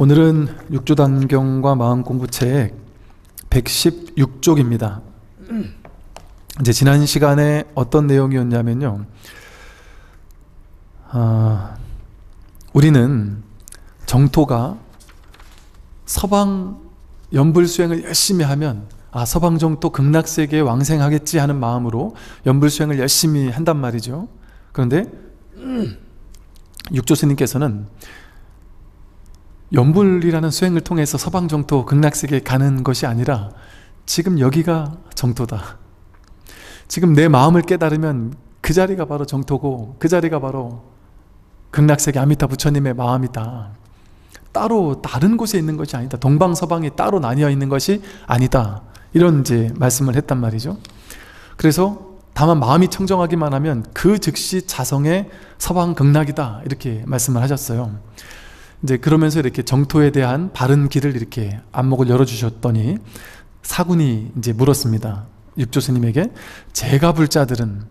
오늘은 육조단경과 마음 공부 책 116쪽입니다. 이제 지난 시간에 어떤 내용이었냐면요. 아, 우리는 정토가 서방 연불 수행을 열심히 하면 아 서방 정토 극락 세계에 왕생하겠지 하는 마음으로 연불 수행을 열심히 한단 말이죠. 그런데 육조 스님께서는 연불이라는 수행을 통해서 서방 정토 극락세계에 가는 것이 아니라 지금 여기가 정토다. 지금 내 마음을 깨달으면 그 자리가 바로 정토고 그 자리가 바로 극락세계 아미타 부처님의 마음이다. 따로 다른 곳에 있는 것이 아니다. 동방 서방이 따로 나뉘어 있는 것이 아니다. 이런 이제 말씀을 했단 말이죠. 그래서 다만 마음이 청정하기만 하면 그 즉시 자성의 서방 극락이다. 이렇게 말씀을 하셨어요. 이제 그러면서 이렇게 정토에 대한 바른 길을 이렇게 안목을 열어주셨더니 사군이 이제 물었습니다. 육조 스님에게 제가 불자들은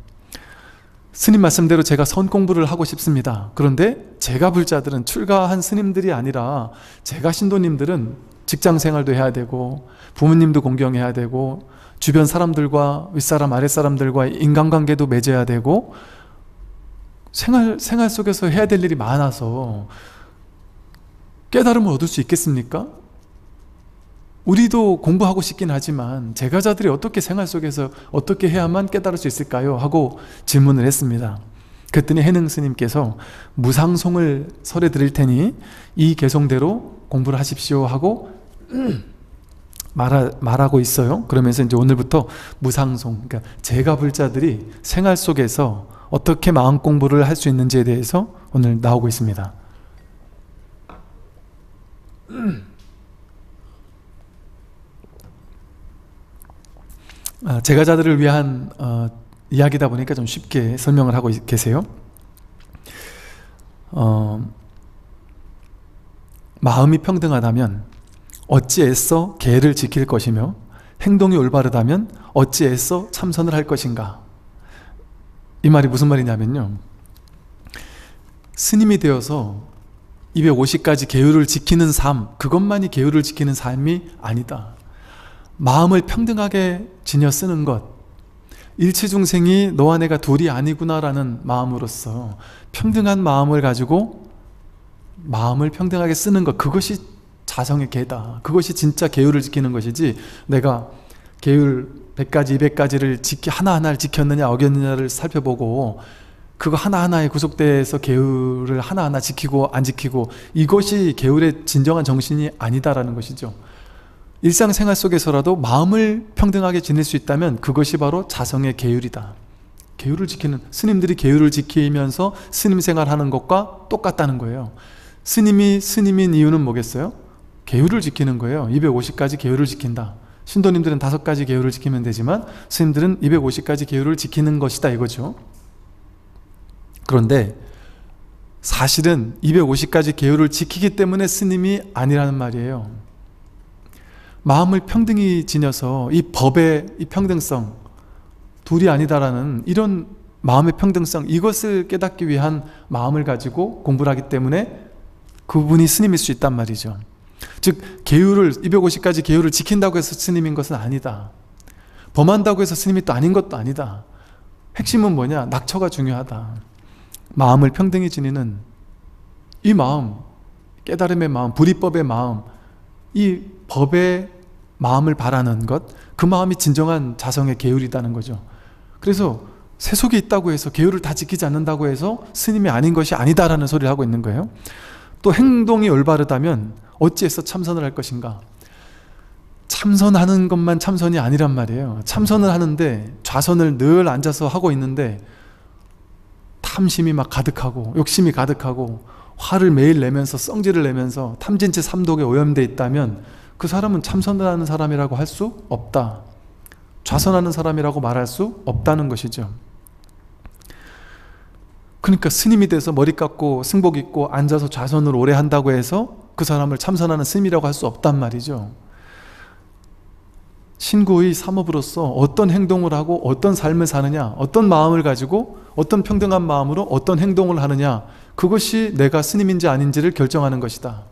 스님 말씀대로 제가 선 공부를 하고 싶습니다. 그런데 제가 불자들은 출가한 스님들이 아니라 제가 신도님들은 직장 생활도 해야 되고 부모님도 공경해야 되고 주변 사람들과 윗사람 아랫사람들과 인간관계도 맺어야 되고 생활 생활 속에서 해야 될 일이 많아서 깨달음을 얻을 수 있겠습니까? 우리도 공부하고 싶긴 하지만 제가자들이 어떻게 생활 속에서 어떻게 해야만 깨달을 수 있을까요? 하고 질문을 했습니다. 그랬더니 해능 스님께서 무상송을 설해 드릴 테니 이 개성대로 공부를 하십시오 하고 말하, 말하고 있어요. 그러면서 이제 오늘부터 무상송, 그러니까 제가 불자들이 생활 속에서 어떻게 마음 공부를 할 수 있는지에 대해서 오늘 나오고 있습니다. 아, 제가자들을 위한 어, 이야기다 보니까 좀 쉽게 설명을 하고 계세요. 어, 마음이 평등하다면 어찌 애써 계를 지킬 것이며 행동이 올바르다면 어찌 애써 참선을 할 것인가 이 말이 무슨 말이냐면요 스님이 되어서 250가지 계율을 지키는 삶 그것만이 계율을 지키는 삶이 아니다. 마음을 평등하게 지녀 쓰는 것. 일체중생이 너와 내가 둘이 아니구나라는 마음으로서 평등한 마음을 가지고 마음을 평등하게 쓰는 것 그것이 자성의 계다. 그것이 진짜 계율을 지키는 것이지 내가 계율 100가지 200가지를 지키 하나하나를 지켰느냐 어겼느냐를 살펴보고 그거 하나하나에 구속돼서 계율을 하나하나 지키고 안 지키고 이것이 계율의 진정한 정신이 아니다라는 것이죠. 일상생활 속에서라도 마음을 평등하게 지낼 수 있다면 그것이 바로 자성의 계율이다. 계율을 지키는 스님들이 계율을 지키면서 스님 생활하는 것과 똑같다는 거예요. 스님이 스님인 이유는 뭐겠어요? 계율을 지키는 거예요. 250가지 계율을 지킨다. 신도님들은 다섯 가지 계율을 지키면 되지만 스님들은 250가지 계율을 지키는 것이다 이거죠 그런데 사실은 250가지 계율을 지키기 때문에 스님이 아니라는 말이에요. 마음을 평등히 지녀서 이 법의 이 평등성 둘이 아니다라는 이런 마음의 평등성 이것을 깨닫기 위한 마음을 가지고 공부를 하기 때문에 그분이 스님일 수 있단 말이죠. 즉 계율을 250가지 계율을 지킨다고 해서 스님인 것은 아니다. 범한다고 해서 스님이 또 아닌 것도 아니다. 핵심은 뭐냐? 낙처가 중요하다 마음을 평등히 지니는 이 마음 깨달음의 마음 불이법의 마음 이 법의 마음을 바라는 것, 그 마음이 진정한 자성의 계율이다는 거죠. 그래서 세속에 있다고 해서 계율을 다 지키지 않는다고 해서 스님이 아닌 것이 아니다라는 소리를 하고 있는 거예요. 또 행동이 올바르다면 어찌해서 참선을 할 것인가? 참선하는 것만 참선이 아니란 말이에요. 참선을 하는데 좌선을 늘 앉아서 하고 있는데 탐심이 막 가득하고 욕심이 가득하고 화를 매일 내면서 성질을 내면서 탐진치 삼독에 오염돼 있다면 그 사람은 참선하는 사람이라고 할 수 없다. 좌선하는 사람이라고 말할 수 없다는 것이죠. 그러니까 스님이 돼서 머리 깎고 승복 입고 앉아서 좌선을 오래 한다고 해서 그 사람을 참선하는 스님이라고 할 수 없단 말이죠. 신구의 삼업으로서 어떤 행동을 하고 어떤 삶을 사느냐 어떤 마음을 가지고 어떤 평등한 마음으로 어떤 행동을 하느냐 그것이 내가 스님인지 아닌지를 결정하는 것이다.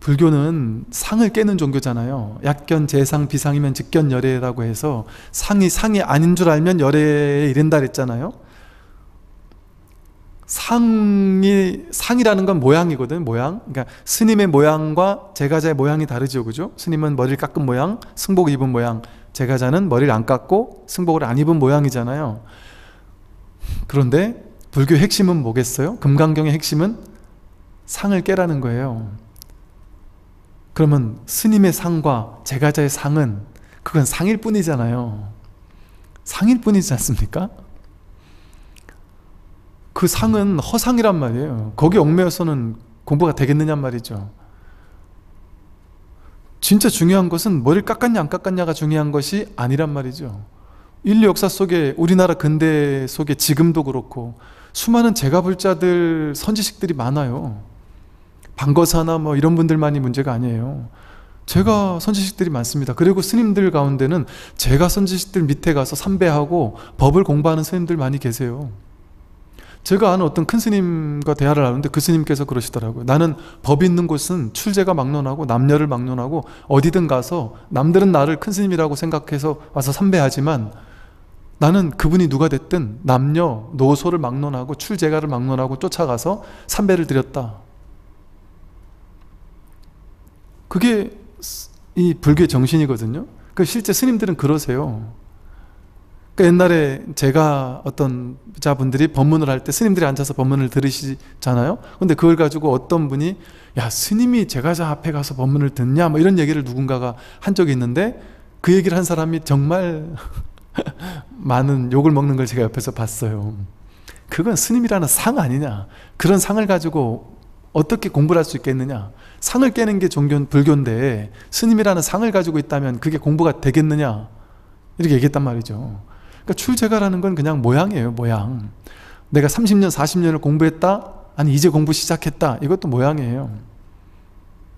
불교는 상을 깨는 종교잖아요. 약견, 재상, 비상이면 직견, 열애라고 해서 상이 상이 아닌 줄 알면 열애에 이른다 그랬잖아요. 상이 상이라는 건 모양이거든 모양. 그러니까 스님의 모양과 제가자의 모양이 다르죠 그죠? 스님은 머리를 깎은 모양 승복 입은 모양. 제가자는 머리를 안 깎고 승복을 안 입은 모양이잖아요. 그런데 불교의 핵심은 뭐겠어요? 금강경의 핵심은 상을 깨라는 거예요. 그러면 스님의 상과 제가자의 상은 그건 상일 뿐이잖아요. 상일 뿐이지 않습니까 그 상은 허상이란 말이에요. 거기 얽매여서는 공부가 되겠느냐 말이죠. 진짜 중요한 것은 머리를 깎았냐 안 깎았냐가 중요한 것이 아니란 말이죠. 인류 역사 속에 우리나라 근대 속에 지금도 그렇고 수많은 재가불자들 선지식들이 많아요. 방거사나 뭐 이런 분들만이 문제가 아니에요. 재가 선지식들이 많습니다. 그리고 스님들 가운데는 재가 선지식들 밑에 가서 삼배하고 법을 공부하는 스님들 많이 계세요. 제가 아는 어떤 큰 스님과 대화를 하는데 그 스님께서 그러시더라고요. 나는 법 있는 곳은 출재가 막론하고 남녀를 막론하고 어디든 가서 남들은 나를 큰 스님이라고 생각해서 와서 삼배하지만 나는 그분이 누가 됐든 남녀, 노소를 막론하고 출제가를 막론하고 쫓아가서 삼배를 드렸다. 그게 이 불교의 정신이거든요. 그 실제 스님들은 그러세요. 그 옛날에 제가 어떤 자분들이 법문을 할 때 스님들이 앉아서 법문을 들으시잖아요. 근데 그걸 가지고 어떤 분이 야 스님이 제가자 앞에 가서 법문을 듣냐 뭐 이런 얘기를 누군가가 한 적이 있는데 그 얘기를 한 사람이 정말 많은 욕을 먹는 걸 제가 옆에서 봤어요. 그건 스님이라는 상 아니냐. 그런 상을 가지고 어떻게 공부를 할 수 있겠느냐. 상을 깨는 게 종교 불교인데 스님이라는 상을 가지고 있다면 그게 공부가 되겠느냐. 이렇게 얘기했단 말이죠. 그러니까 출제가라는 건 그냥 모양이에요 모양. 내가 30년 40년을 공부했다? 아니 이제 공부 시작했다. 이것도 모양이에요.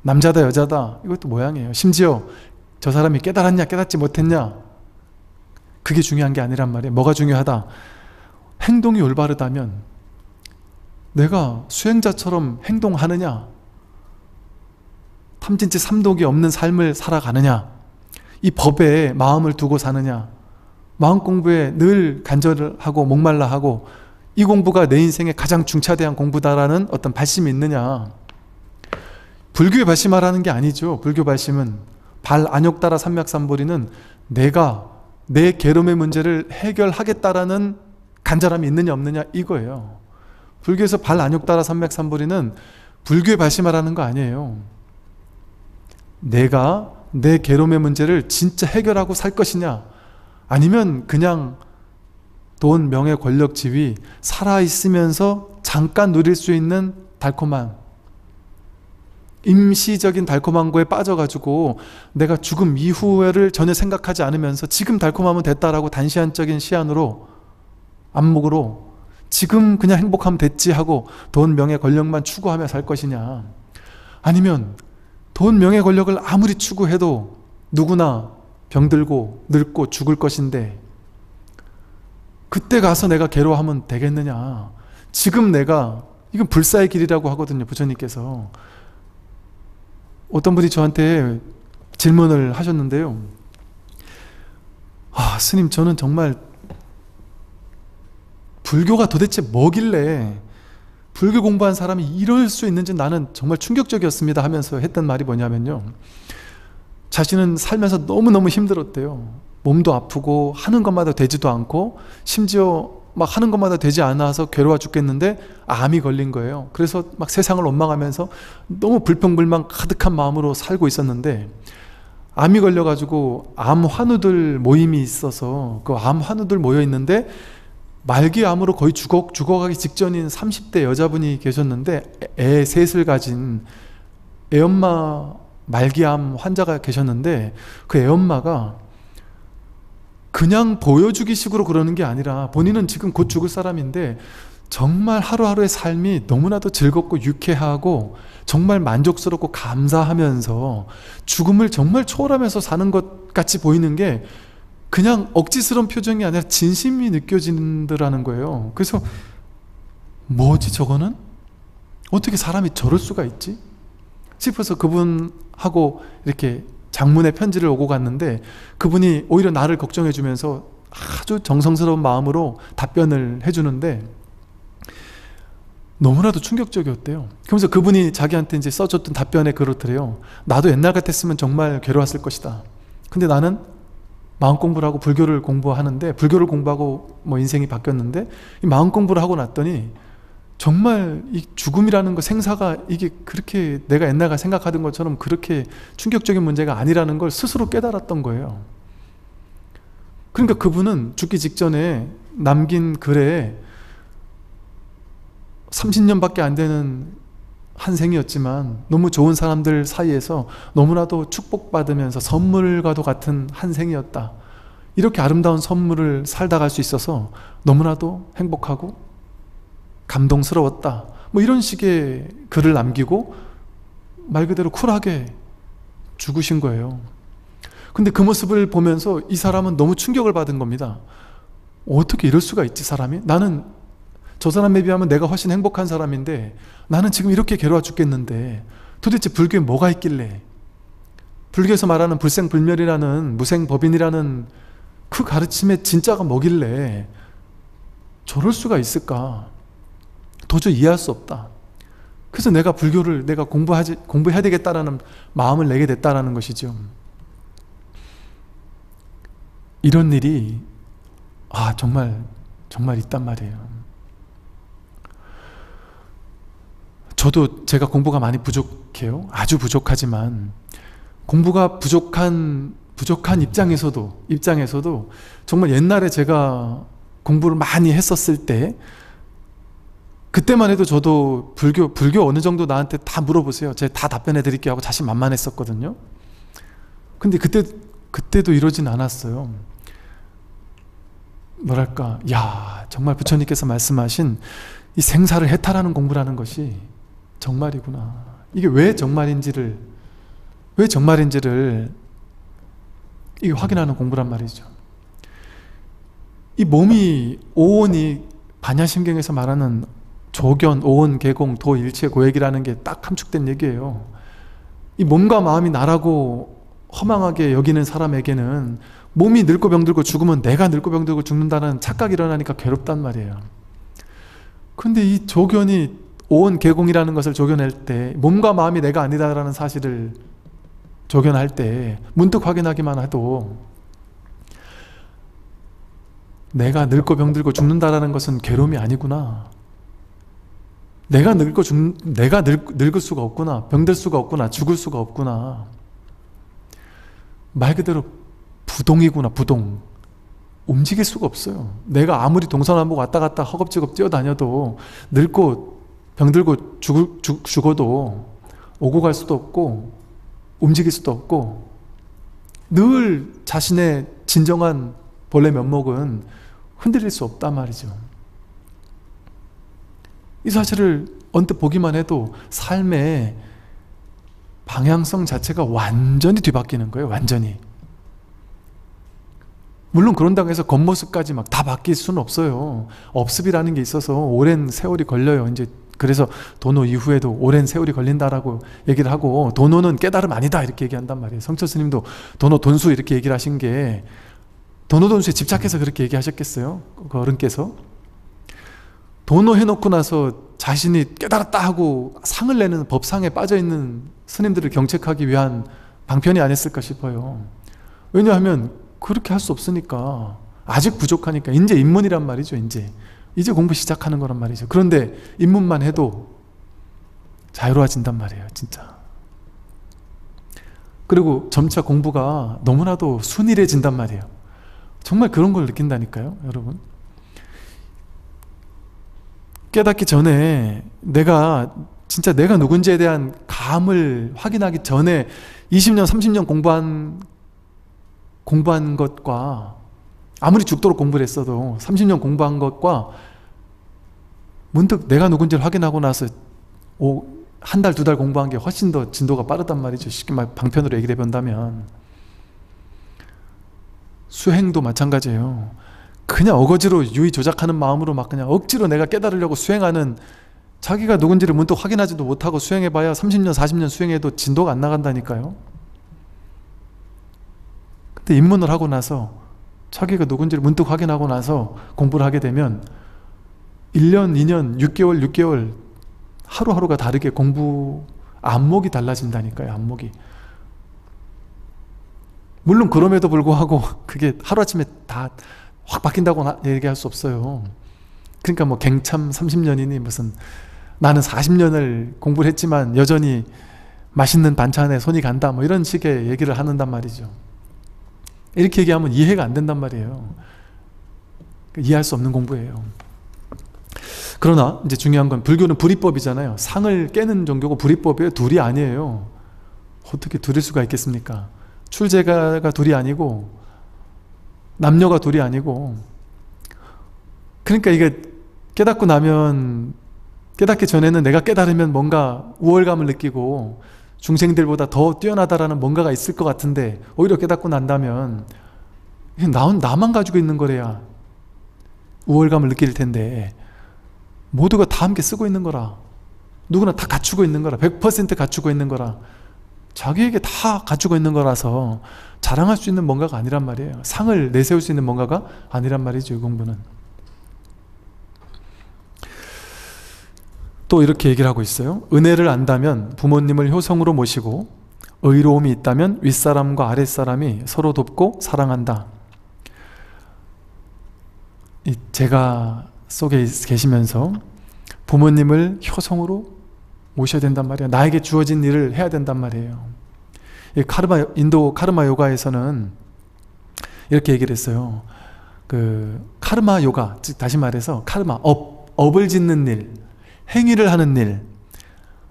남자다 여자다? 이것도 모양이에요. 심지어 저 사람이 깨달았냐 깨닫지 못했냐? 그게 중요한 게 아니란 말이에요. 뭐가 중요하다? 행동이 올바르다면 내가 수행자처럼 행동하느냐? 탐진치 삼독이 없는 삶을 살아가느냐? 이 법에 마음을 두고 사느냐 마음 공부에 늘 간절하고 목말라 하고 이 공부가 내 인생의 가장 중차대한 공부다라는 어떤 발심이 있느냐? 불교의 발심하라는 게 아니죠. 불교 발심은 발 안욕 따라 삼맥삼보리는 내가 내 괴로움의 문제를 해결하겠다라는 간절함이 있느냐 없느냐 이거예요. 불교에서 발 안욕 따라 삼맥삼보리는 불교의 발심하라는 거 아니에요. 내가 내 괴로움의 문제를 진짜 해결하고 살 것이냐 아니면 그냥 돈, 명예, 권력, 지위 살아있으면서 잠깐 누릴 수 있는 달콤한 임시적인 달콤한 거에 빠져가지고 내가 죽음 이후를 전혀 생각하지 않으면서 지금 달콤하면 됐다라고 단시간적인 시안으로 안목으로 지금 그냥 행복하면 됐지 하고 돈, 명예, 권력만 추구하며 살 것이냐. 아니면 돈, 명예, 권력을 아무리 추구해도 누구나 병들고 늙고 죽을 것인데 그때 가서 내가 괴로워하면 되겠느냐? 지금 내가 이건 불사의 길이라고 하거든요 부처님께서. 어떤 분이 저한테 질문을 하셨는데요. 아 스님 저는 정말 불교가 도대체 뭐길래 불교 공부한 사람이 이럴 수 있는지 나는 정말 충격적이었습니다 하면서 했던 말이 뭐냐면요 자신은 살면서 너무너무 힘들었대요. 몸도 아프고 하는 것마다 되지도 않고 심지어 막 하는 것마다 되지 않아서 괴로워 죽겠는데 암이 걸린 거예요. 그래서 막 세상을 원망하면서 너무 불평불만 가득한 마음으로 살고 있었는데 암이 걸려가지고 암 환우들 모임이 있어서 그 암 환우들 모여 있는데 말기 암으로 거의 죽어, 죽어가기 직전인 30대 여자분이 계셨는데 애 셋을 가진 애 엄마 말기암 환자가 계셨는데 그 애엄마가 그냥 보여주기 식으로 그러는 게 아니라 본인은 지금 곧 죽을 사람인데 정말 하루하루의 삶이 너무나도 즐겁고 유쾌하고 정말 만족스럽고 감사하면서 죽음을 정말 초월하면서 사는 것 같이 보이는 게 그냥 억지스러운 표정이 아니라 진심이 느껴진다는 거예요. 그래서 뭐지 저거는? 어떻게 사람이 저럴 수가 있지? 싶어서 그분 하고 이렇게 장문의 편지를 오고 갔는데 그분이 오히려 나를 걱정해 주면서 아주 정성스러운 마음으로 답변을 해 주는데 너무나도 충격적이었대요. 그러면서 그분이 자기한테 이제 써줬던 답변에 그렇더래요. 나도 옛날 같았으면 정말 괴로웠을 것이다. 근데 나는 마음 공부를 하고 불교를 공부하는데 불교를 공부하고 뭐 인생이 바뀌었는데 이 마음 공부를 하고 났더니 정말 이 죽음이라는 거 생사가 이게 그렇게 내가 옛날에 생각하던 것처럼 그렇게 충격적인 문제가 아니라는 걸 스스로 깨달았던 거예요. 그러니까 그분은 죽기 직전에 남긴 글에 30년밖에 안 되는 한 생이었지만 너무 좋은 사람들 사이에서 너무나도 축복받으면서 선물과도 같은 한 생이었다. 이렇게 아름다운 선물을 살다 갈 수 있어서 너무나도 행복하고 감동스러웠다. 뭐 이런 식의 글을 남기고 말 그대로 쿨하게 죽으신 거예요. 근데 그 모습을 보면서 이 사람은 너무 충격을 받은 겁니다. 어떻게 이럴 수가 있지, 사람이? 나는 저 사람에 비하면 내가 훨씬 행복한 사람인데 나는 지금 이렇게 괴로워 죽겠는데 도대체 불교에 뭐가 있길래 불교에서 말하는 불생불멸이라는 무생법인이라는 그 가르침의 진짜가 뭐길래 저럴 수가 있을까? 도저히 이해할 수 없다. 그래서 내가 불교를 내가 공부하지, 공부해야 되겠다라는 마음을 내게 됐다라는 것이죠. 이런 일이 아 정말 정말 있단 말이에요. 저도 제가 공부가 많이 부족해요. 아주 부족하지만 공부가 부족한 부족한 입장에서도 입장에서도 정말 옛날에 제가 공부를 많이 했었을 때 그때만 해도 저도 불교 불교 어느 정도 나한테 다 물어보세요. 제가 다 답변해 드릴게요 하고 자신 만만했었거든요. 근데 그때 그때도 이러진 않았어요. 뭐랄까, 야, 정말 부처님께서 말씀하신 이 생사를 해탈하는 공부라는 것이 정말이구나. 이게 왜 정말인지를, 왜 정말인지를 이게 확인하는 공부란 말이죠. 이 몸이, 오온이 반야심경에서 말하는 조견, 오온, 개공, 도, 일체, 고액이라는 게 딱 함축된 얘기예요. 이 몸과 마음이 나라고 허망하게 여기는 사람에게는 몸이 늙고 병들고 죽으면 내가 늙고 병들고 죽는다는 착각이 일어나니까 괴롭단 말이에요. 근데 이 조견이 온 개공이라는 것을 조견할 때 몸과 마음이 내가 아니다라는 사실을 조견할 때 문득 확인하기만 해도 내가 늙고 병들고 죽는다라는 것은 괴로움이 아니구나. 내가 늙고 죽 내가 늙, 늙을 수가 없구나. 병들 수가 없구나. 죽을 수가 없구나. 말 그대로 부동이구나 부동 움직일 수가 없어요 내가 아무리 동서남북 왔다 갔다 허겁지겁 뛰어다녀도 늙고 병들고 죽, 죽, 죽어도 오고 갈 수도 없고 움직일 수도 없고 늘 자신의 진정한 본래 면목은 흔들릴 수 없단 말이죠 이 사실을 언뜻 보기만 해도 삶의 방향성 자체가 완전히 뒤바뀌는 거예요 완전히 물론 그런다고 해서 겉모습까지 막 다 바뀔 수는 없어요. 업습이라는 게 있어서 오랜 세월이 걸려요. 이제 그래서 도노 이후에도 오랜 세월이 걸린다라고 얘기를 하고 도노는 깨달음 아니다 이렇게 얘기한단 말이에요. 성철 스님도 도노 돈수 이렇게 얘기를 하신 게 도노 돈수에 집착해서 그렇게 얘기하셨겠어요? 그 어른께서 도노 해놓고 나서 자신이 깨달았다 하고 상을 내는 법상에 빠져있는 스님들을 경책하기 위한 방편이 아니었을까 싶어요. 왜냐하면 그렇게 할 수 없으니까 아직 부족하니까 이제 입문이란 말이죠 이제. 이제 공부 시작하는 거란 말이죠. 그런데 입문만 해도 자유로워진단 말이에요 진짜. 그리고 점차 공부가 너무나도 순일해진단 말이에요. 정말 그런 걸 느낀다니까요 여러분 깨닫기 전에 내가 진짜 내가 누군지에 대한 감을 확인하기 전에 20년 30년 공부한 공부한 것과 아무리 죽도록 공부를 했어도 30년 공부한 것과 문득 내가 누군지를 확인하고 나서 한 달, 두 달 공부한 게 훨씬 더 진도가 빠르단 말이죠. 쉽게 말 방편으로 얘기를 해본다면. 수행도 마찬가지예요. 그냥 어거지로 유의 조작하는 마음으로 막 그냥 억지로 내가 깨달으려고 수행하는 자기가 누군지를 문득 확인하지도 못하고 수행해봐야 30년, 40년 수행해도 진도가 안 나간다니까요. 근데 입문을 하고 나서 자기가 누군지를 문득 확인하고 나서 공부를 하게 되면 1년, 2년, 6개월, 6개월 하루하루가 다르게 공부 안목이 달라진다니까요. 안목이. 물론 그럼에도 불구하고 그게 하루아침에 다 확 바뀐다고 얘기할 수 없어요. 그러니까 뭐 갱참 30년이니 무슨 나는 40년을 공부를 했지만 여전히 맛있는 반찬에 손이 간다 뭐 이런 식의 얘기를 하는단 말이죠. 이렇게 얘기하면 이해가 안 된단 말이에요. 이해할 수 없는 공부예요. 그러나 이제 중요한 건 불교는 불이법이잖아요. 상을 깨는 종교고 불이법이에요. 둘이 아니에요. 어떻게 둘일 수가 있겠습니까? 출제가가 둘이 아니고 남녀가 둘이 아니고. 그러니까 이게 깨닫고 나면 깨닫기 전에는 내가 깨달으면 뭔가 우월감을 느끼고 중생들보다 더 뛰어나다라는 뭔가가 있을 것 같은데 오히려 깨닫고 난다면 나, 나만 가지고 있는 거래야. 우월감을 느낄 텐데 모두가 다 함께 쓰고 있는 거라. 누구나 다 갖추고 있는 거라. 100% 갖추고 있는 거라. 자기에게 다 갖추고 있는 거라서 자랑할 수 있는 뭔가가 아니란 말이에요 상을 내세울 수 있는 뭔가가 아니란 말이죠 이 공부는 또 이렇게 얘기를 하고 있어요. 은혜를 안다면 부모님을 효성으로 모시고 의로움이 있다면 윗사람과 아랫사람이 서로 돕고 사랑한다. 제가 속에 계시면서 부모님을 효성으로 모셔야 된단 말이에요. 나에게 주어진 일을 해야 된단 말이에요. 카르마, 인도 카르마 요가에서는 이렇게 얘기를 했어요. 그 카르마 요가, 즉 다시 말해서 카르마, 업, 업을 짓는 일, 행위를 하는 일,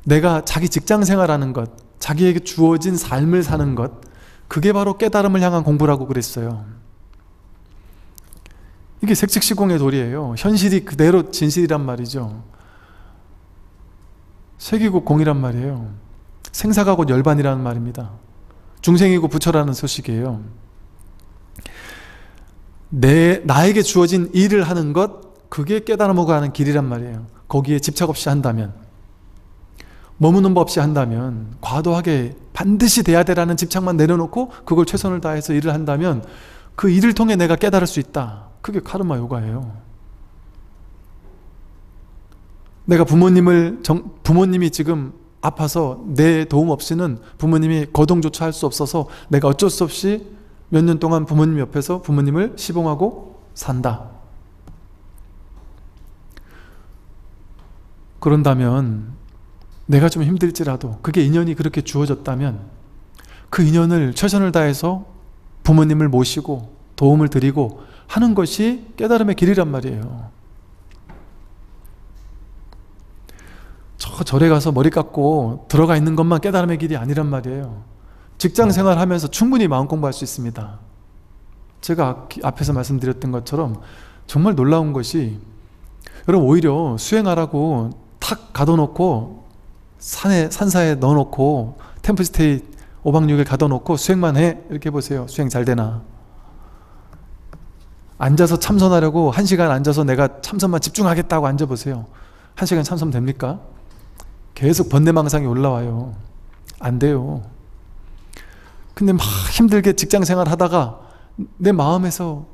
내가 자기 직장 생활하는 것, 자기에게 주어진 삶을 사는 것, 그게 바로 깨달음을 향한 공부라고 그랬어요. 이게 색즉시공의 도리예요. 현실이 그대로 진실이란 말이죠. 세기국 공이란 말이에요. 생사가 곧 열반이라는 말입니다. 중생이고 부처라는 소식이에요. 내, 나에게 주어진 일을 하는 것, 그게 깨달음으로 가는 길이란 말이에요. 거기에 집착 없이 한다면 머무는 법 없이 한다면 과도하게 반드시 돼야 되라는 집착만 내려놓고 그걸 최선을 다해서 일을 한다면 그 일을 통해 내가 깨달을 수 있다. 그게 카르마 요가예요. 내가 부모님을 정, 부모님이 지금 아파서 내 도움 없이는 부모님이 거동조차 할 수 없어서 내가 어쩔 수 없이 몇 년 동안 부모님 옆에서 부모님을 시봉하고 산다. 그런다면 내가 좀 힘들지라도 그게 인연이 그렇게 주어졌다면 그 인연을 최선을 다해서 부모님을 모시고 도움을 드리고 하는 것이 깨달음의 길이란 말이에요. 저 절에 가서 머리 깎고 들어가 있는 것만 깨달음의 길이 아니란 말이에요. 직장 생활 하면서 충분히 마음 공부할 수 있습니다. 제가 앞에서 말씀드렸던 것처럼 정말 놀라운 것이 여러분 오히려 수행하라고 탁 가둬놓고 산에 산사에 넣어놓고 템플스테이 5박 6일 가둬놓고 수행만 해 이렇게 해보세요 수행 잘 되나 앉아서 참선하려고 한 시간 앉아서 내가 참선만 집중하겠다고 앉아보세요 한 시간 참선 됩니까? 계속 번뇌망상이 올라와요. 안 돼요. 근데 막 힘들게 직장 생활 하다가 내 마음에서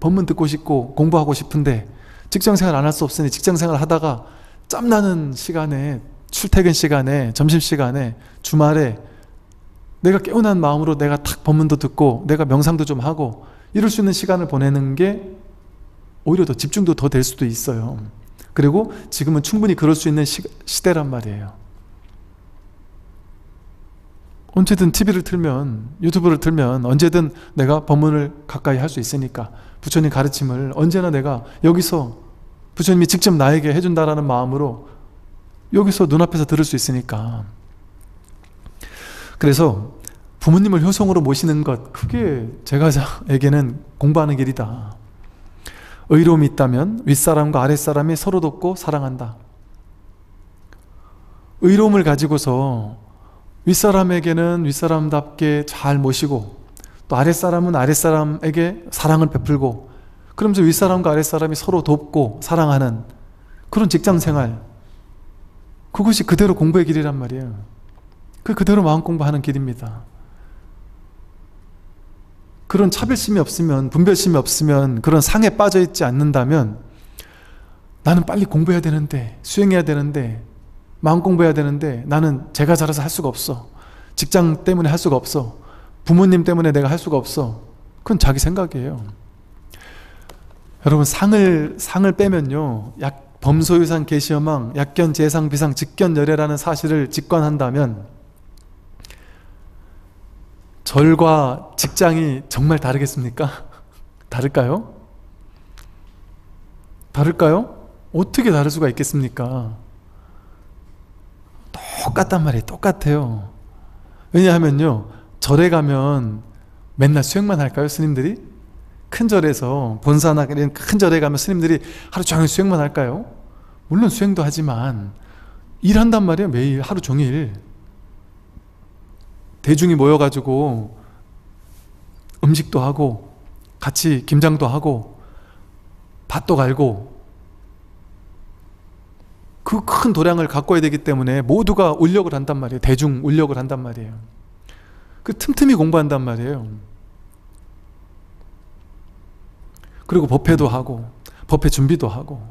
법문 듣고 싶고 공부하고 싶은데 직장 생활 안 할 수 없으니 직장 생활 하다가 짬나는 시간에 출퇴근 시간에 점심 시간에 주말에 내가 깨어난 마음으로 내가 탁 법문도 듣고 내가 명상도 좀 하고 이럴 수 있는 시간을 보내는 게 오히려 더 집중도 더 될 수도 있어요 그리고 지금은 충분히 그럴 수 있는 시, 시대란 말이에요. 언제든 TV를 틀면 유튜브를 틀면 언제든 내가 법문을 가까이 할 수 있으니까 부처님 가르침을 언제나 내가 여기서 부처님이 직접 나에게 해준다라는 마음으로 여기서 눈앞에서 들을 수 있으니까. 그래서 부모님을 효성으로 모시는 것 그게 제가에게는 공부하는 길이다 의로움이 있다면 윗사람과 아랫사람이 서로 돕고 사랑한다 의로움을 가지고서 윗사람에게는 윗사람답게 잘 모시고 또 아랫사람은 아랫사람에게 사랑을 베풀고 그러면서 윗사람과 아랫사람이 서로 돕고 사랑하는 그런 직장 생활 그것이 그대로 공부의 길이란 말이에요. 그 그대로 마음 공부하는 길입니다. 그런 차별심이 없으면 분별심이 없으면 그런 상에 빠져 있지 않는다면 나는 빨리 공부해야 되는데 수행해야 되는데 마음 공부해야 되는데 나는 제가 잘해서 할 수가 없어. 직장 때문에 할 수가 없어. 부모님 때문에 내가 할 수가 없어. 그건 자기 생각이에요. 여러분 상을 상을 빼면요. 약 범소유상 계시여망 약견 재상 비상 직견 열애라는 사실을 직관한다면 절과 직장이 정말 다르겠습니까? 다를까요? 다를까요? 어떻게 다를 수가 있겠습니까? 똑같단 말이에요. 똑같아요. 왜냐하면요. 절에 가면 맨날 수행만 할까요? 스님들이? 큰 절에서 본사나 이런 큰 절에 가면 스님들이 하루 종일 수행만 할까요? 물론 수행도 하지만 일한단 말이에요. 매일 하루 종일. 대중이 모여가지고 음식도 하고 같이 김장도 하고 밭도 갈고 그 큰 도량을 가꿔야 되기 때문에 모두가 울력을 한단 말이에요. 대중 울력을 한단 말이에요. 그 틈틈이 공부한단 말이에요. 그리고 법회도 하고 법회 준비도 하고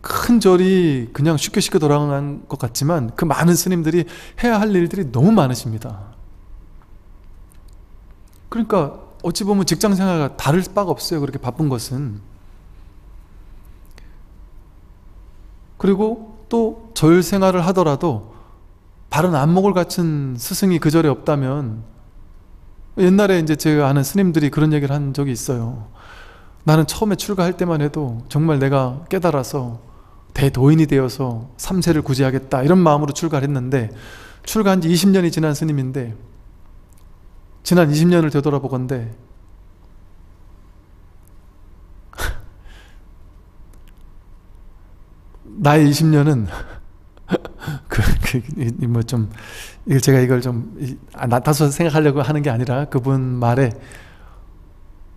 큰 절이 그냥 쉽게 쉽게 돌아간 것 같지만 그 많은 스님들이 해야 할 일들이 너무 많으십니다. 그러니까 어찌 보면 직장 생활과 다를 바가 없어요. 그렇게 바쁜 것은. 그리고 또 절 생활을 하더라도 바른 안목을 갖춘 스승이 그 절에 없다면 옛날에 이제 제가 아는 스님들이 그런 얘기를 한 적이 있어요. 나는 처음에 출가할 때만 해도 정말 내가 깨달아서 대도인이 되어서 삼세를 구제하겠다 이런 마음으로 출가를 했는데 출가한 지 20년이 지난 스님인데 지난 20년을 되돌아보건데 나의 20년은 그, 그, 뭐 좀, 제가 이걸 좀, 나타서 생각하려고 하는 게 아니라 그분 말에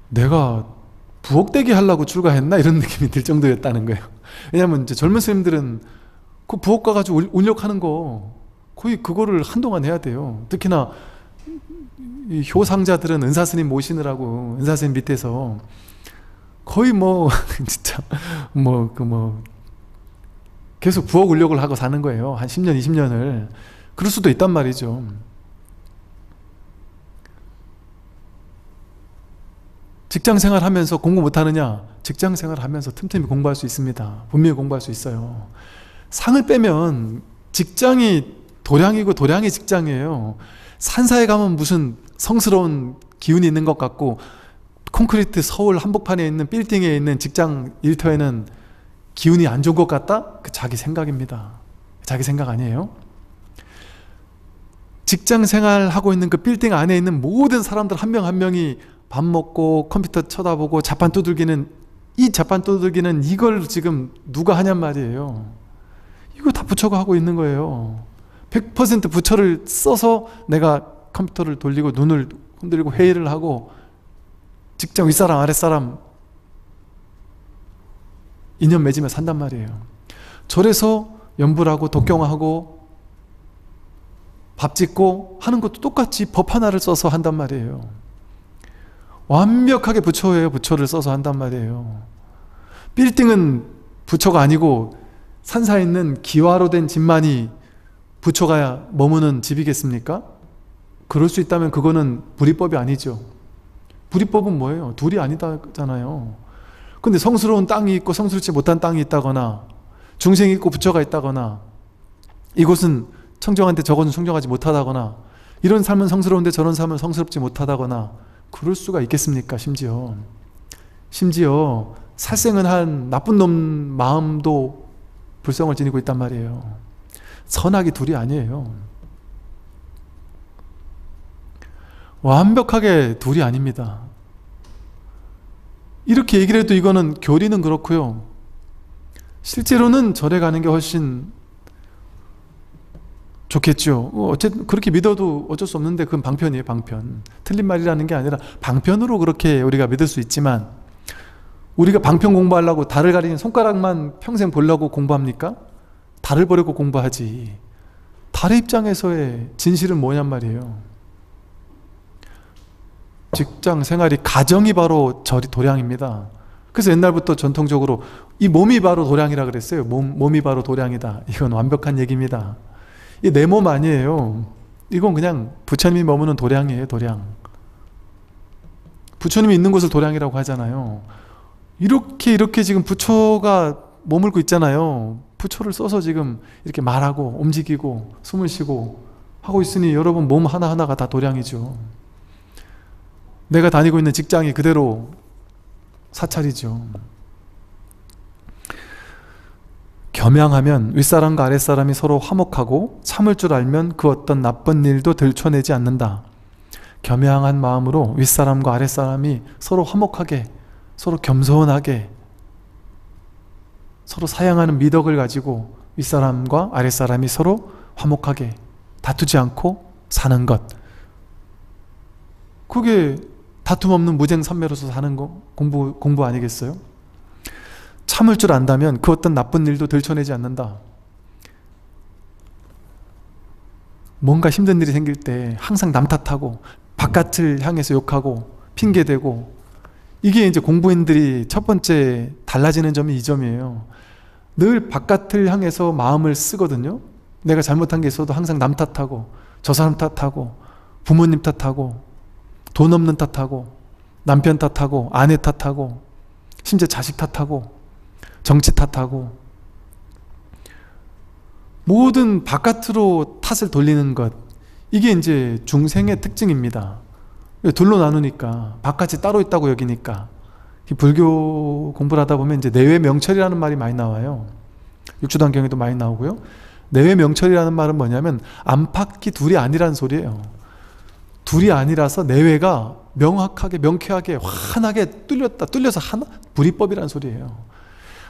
내가 부엌대기 하려고 출가했나? 이런 느낌이 들 정도였다는 거예요. 왜냐면 이제 젊은 스님들은 그 부엌 가가지고 울력하는 거 거의 그거를 한동안 해야 돼요. 특히나 이 효상자들은 은사스님 모시느라고 은사스님 밑에서 거의 뭐 진짜 뭐 그뭐 그 뭐 계속 부엌 울력을 하고 사는 거예요. 한 10년, 20년을. 그럴 수도 있단 말이죠. 직장 생활 하면서 공부 못 하느냐? 직장 생활 하면서 틈틈이 공부할 수 있습니다. 분명히 공부할 수 있어요. 상을 빼면 직장이 도량이고 도량이 직장이에요. 산사에 가면 무슨 성스러운 기운이 있는 것 같고 콘크리트 서울 한복판에 있는 빌딩에 있는 직장 일터에는 기운이 안 좋은 것 같다? 그 자기 생각입니다. 자기 생각 아니에요? 직장 생활하고 있는 그 빌딩 안에 있는 모든 사람들 한 명한 한 명이 밥 먹고 컴퓨터 쳐다보고 자판 두들기는 이 자판 두들기는 이걸 지금 누가 하냔 말이에요. 이거 다 부처가 하고 있는 거예요. 100% 부처를 써서 내가 컴퓨터를 돌리고 눈을 흔들고 회의를 하고 직장 윗사람 아랫사람 인연 맺으며 산단 말이에요. 절에서 연불하고 독경하고 밥 짓고 하는 것도 똑같이 법 하나를 써서 한단 말이에요. 완벽하게 부처예요. 부처를 써서 한단 말이에요. 빌딩은 부처가 아니고 산사에 있는 기와로 된 집만이 부처가 머무는 집이겠습니까? 그럴 수 있다면 그거는 불이법이 아니죠. 불이법은 뭐예요? 둘이 아니다잖아요. 근데 성스러운 땅이 있고 성스럽지 못한 땅이 있다거나 중생이 있고 부처가 있다거나 이곳은 청정한데 저것은 청정하지 못하다거나 이런 삶은 성스러운데 저런 삶은 성스럽지 못하다거나 그럴 수가 있겠습니까 심지어 심지어 살생은 한 나쁜 놈 마음도 불성을 지니고 있단 말이에요 선악이 둘이 아니에요 완벽하게 둘이 아닙니다 이렇게 얘기를 해도 이거는 교리는 그렇고요. 실제로는 절에 가는 게 훨씬 좋겠죠. 뭐 어쨌든 그렇게 믿어도 어쩔 수 없는데 그건 방편이에요, 방편. 틀린 말이라는 게 아니라 방편으로 그렇게 우리가 믿을 수 있지만 우리가 방편 공부하려고 달을 가리는 손가락만 평생 보려고 공부합니까? 달을 버리고 공부하지 달의 입장에서의 진실은 뭐냔 말이에요 직장 생활이 가정이 바로 절이 도량입니다. 그래서 옛날부터 전통적으로 이 몸이 바로 도량이라 그랬어요. 몸, 몸이 바로 도량이다. 이건 완벽한 얘기입니다. 이 내 몸 아니에요. 이건 그냥 부처님이 머무는 도량이에요 도량. 부처님이 있는 곳을 도량이라고 하잖아요. 이렇게 이렇게 지금 부처가 머물고 있잖아요. 부처를 써서 지금 이렇게 말하고 움직이고 숨을 쉬고 하고 있으니 여러분 몸 하나하나가 다 도량이죠 내가 다니고 있는 직장이 그대로 사찰이죠. 겸양하면 윗사람과 아랫사람이 서로 화목하고 참을 줄 알면 그 어떤 나쁜 일도 들춰내지 않는다. 겸양한 마음으로 윗사람과 아랫사람이 서로 화목하게 서로 겸손하게 서로 사양하는 미덕을 가지고 윗사람과 아랫사람이 서로 화목하게 다투지 않고 사는 것. 그게 다툼 없는 무쟁삼매로서 사는 거 공부, 공부 아니겠어요? 참을 줄 안다면 그 어떤 나쁜 일도 들춰내지 않는다. 뭔가 힘든 일이 생길 때 항상 남 탓하고 바깥을 향해서 욕하고 핑계대고 이게 이제 공부인들이 첫 번째 달라지는 점이 이 점이에요. 늘 바깥을 향해서 마음을 쓰거든요. 내가 잘못한 게 있어도 항상 남 탓하고 저 사람 탓하고 부모님 탓하고 돈 없는 탓하고 남편 탓하고 아내 탓하고 심지어 자식 탓하고 정치 탓하고 모든 바깥으로 탓을 돌리는 것 이게 이제 중생의 특징입니다. 둘로 나누니까 바깥이 따로 있다고 여기니까. 불교 공부를 하다 보면 이제 내외 명철이라는 말이 많이 나와요. 육주단경에도 많이 나오고요. 내외 명철이라는 말은 뭐냐면 안팎이 둘이 아니라는 소리예요 둘이 아니라서 내외가 명확하게 명쾌하게 환하게 뚫렸다 뚫려서 하나 불이법이라는 소리예요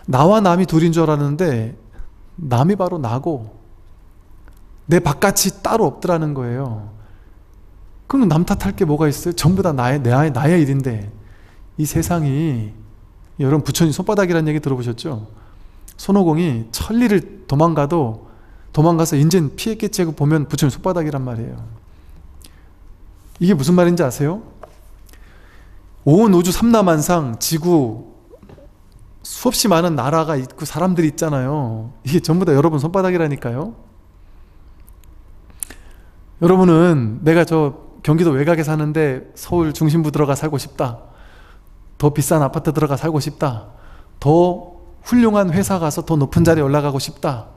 나와 남이 둘인 줄 알았는데 남이 바로 나고 내 바깥이 따로 없더라는 거예요 그럼 남 탓할 게 뭐가 있어요? 전부 다 나의, 나의, 나의 일인데 이 세상이 여러분 부처님 손바닥이라는 얘기 들어보셨죠? 손오공이 천리를 도망가도 도망가서 인젠 피했겠지 하고 보면 부처님 손바닥이란 말이에요 이게 무슨 말인지 아세요? 온 우주 삼라만상 지구 수없이 많은 나라가 있고 사람들이 있잖아요. 이게 전부 다 여러분 손바닥이라니까요. 여러분은 내가 저 경기도 외곽에 사는데 서울 중심부 들어가 살고 싶다. 더 비싼 아파트 들어가 살고 싶다. 더 훌륭한 회사 가서 더 높은 자리에 올라가고 싶다.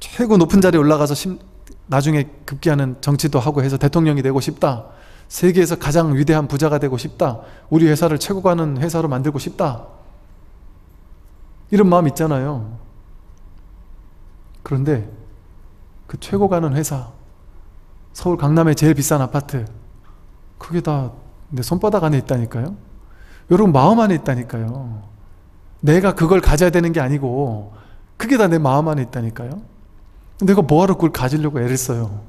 최고 높은 자리에 올라가서 심, 나중에 급기야는 정치도 하고 해서 대통령이 되고 싶다. 세계에서 가장 위대한 부자가 되고 싶다. 우리 회사를 최고 가는 회사로 만들고 싶다. 이런 마음 있잖아요. 그런데 그 최고 가는 회사. 서울 강남의 제일 비싼 아파트. 그게 다 내 손바닥 안에 있다니까요. 여러분 마음 안에 있다니까요. 내가 그걸 가져야 되는 게 아니고 그게 다 내 마음 안에 있다니까요 내가 뭐하러 그걸 가지려고 애를 써요?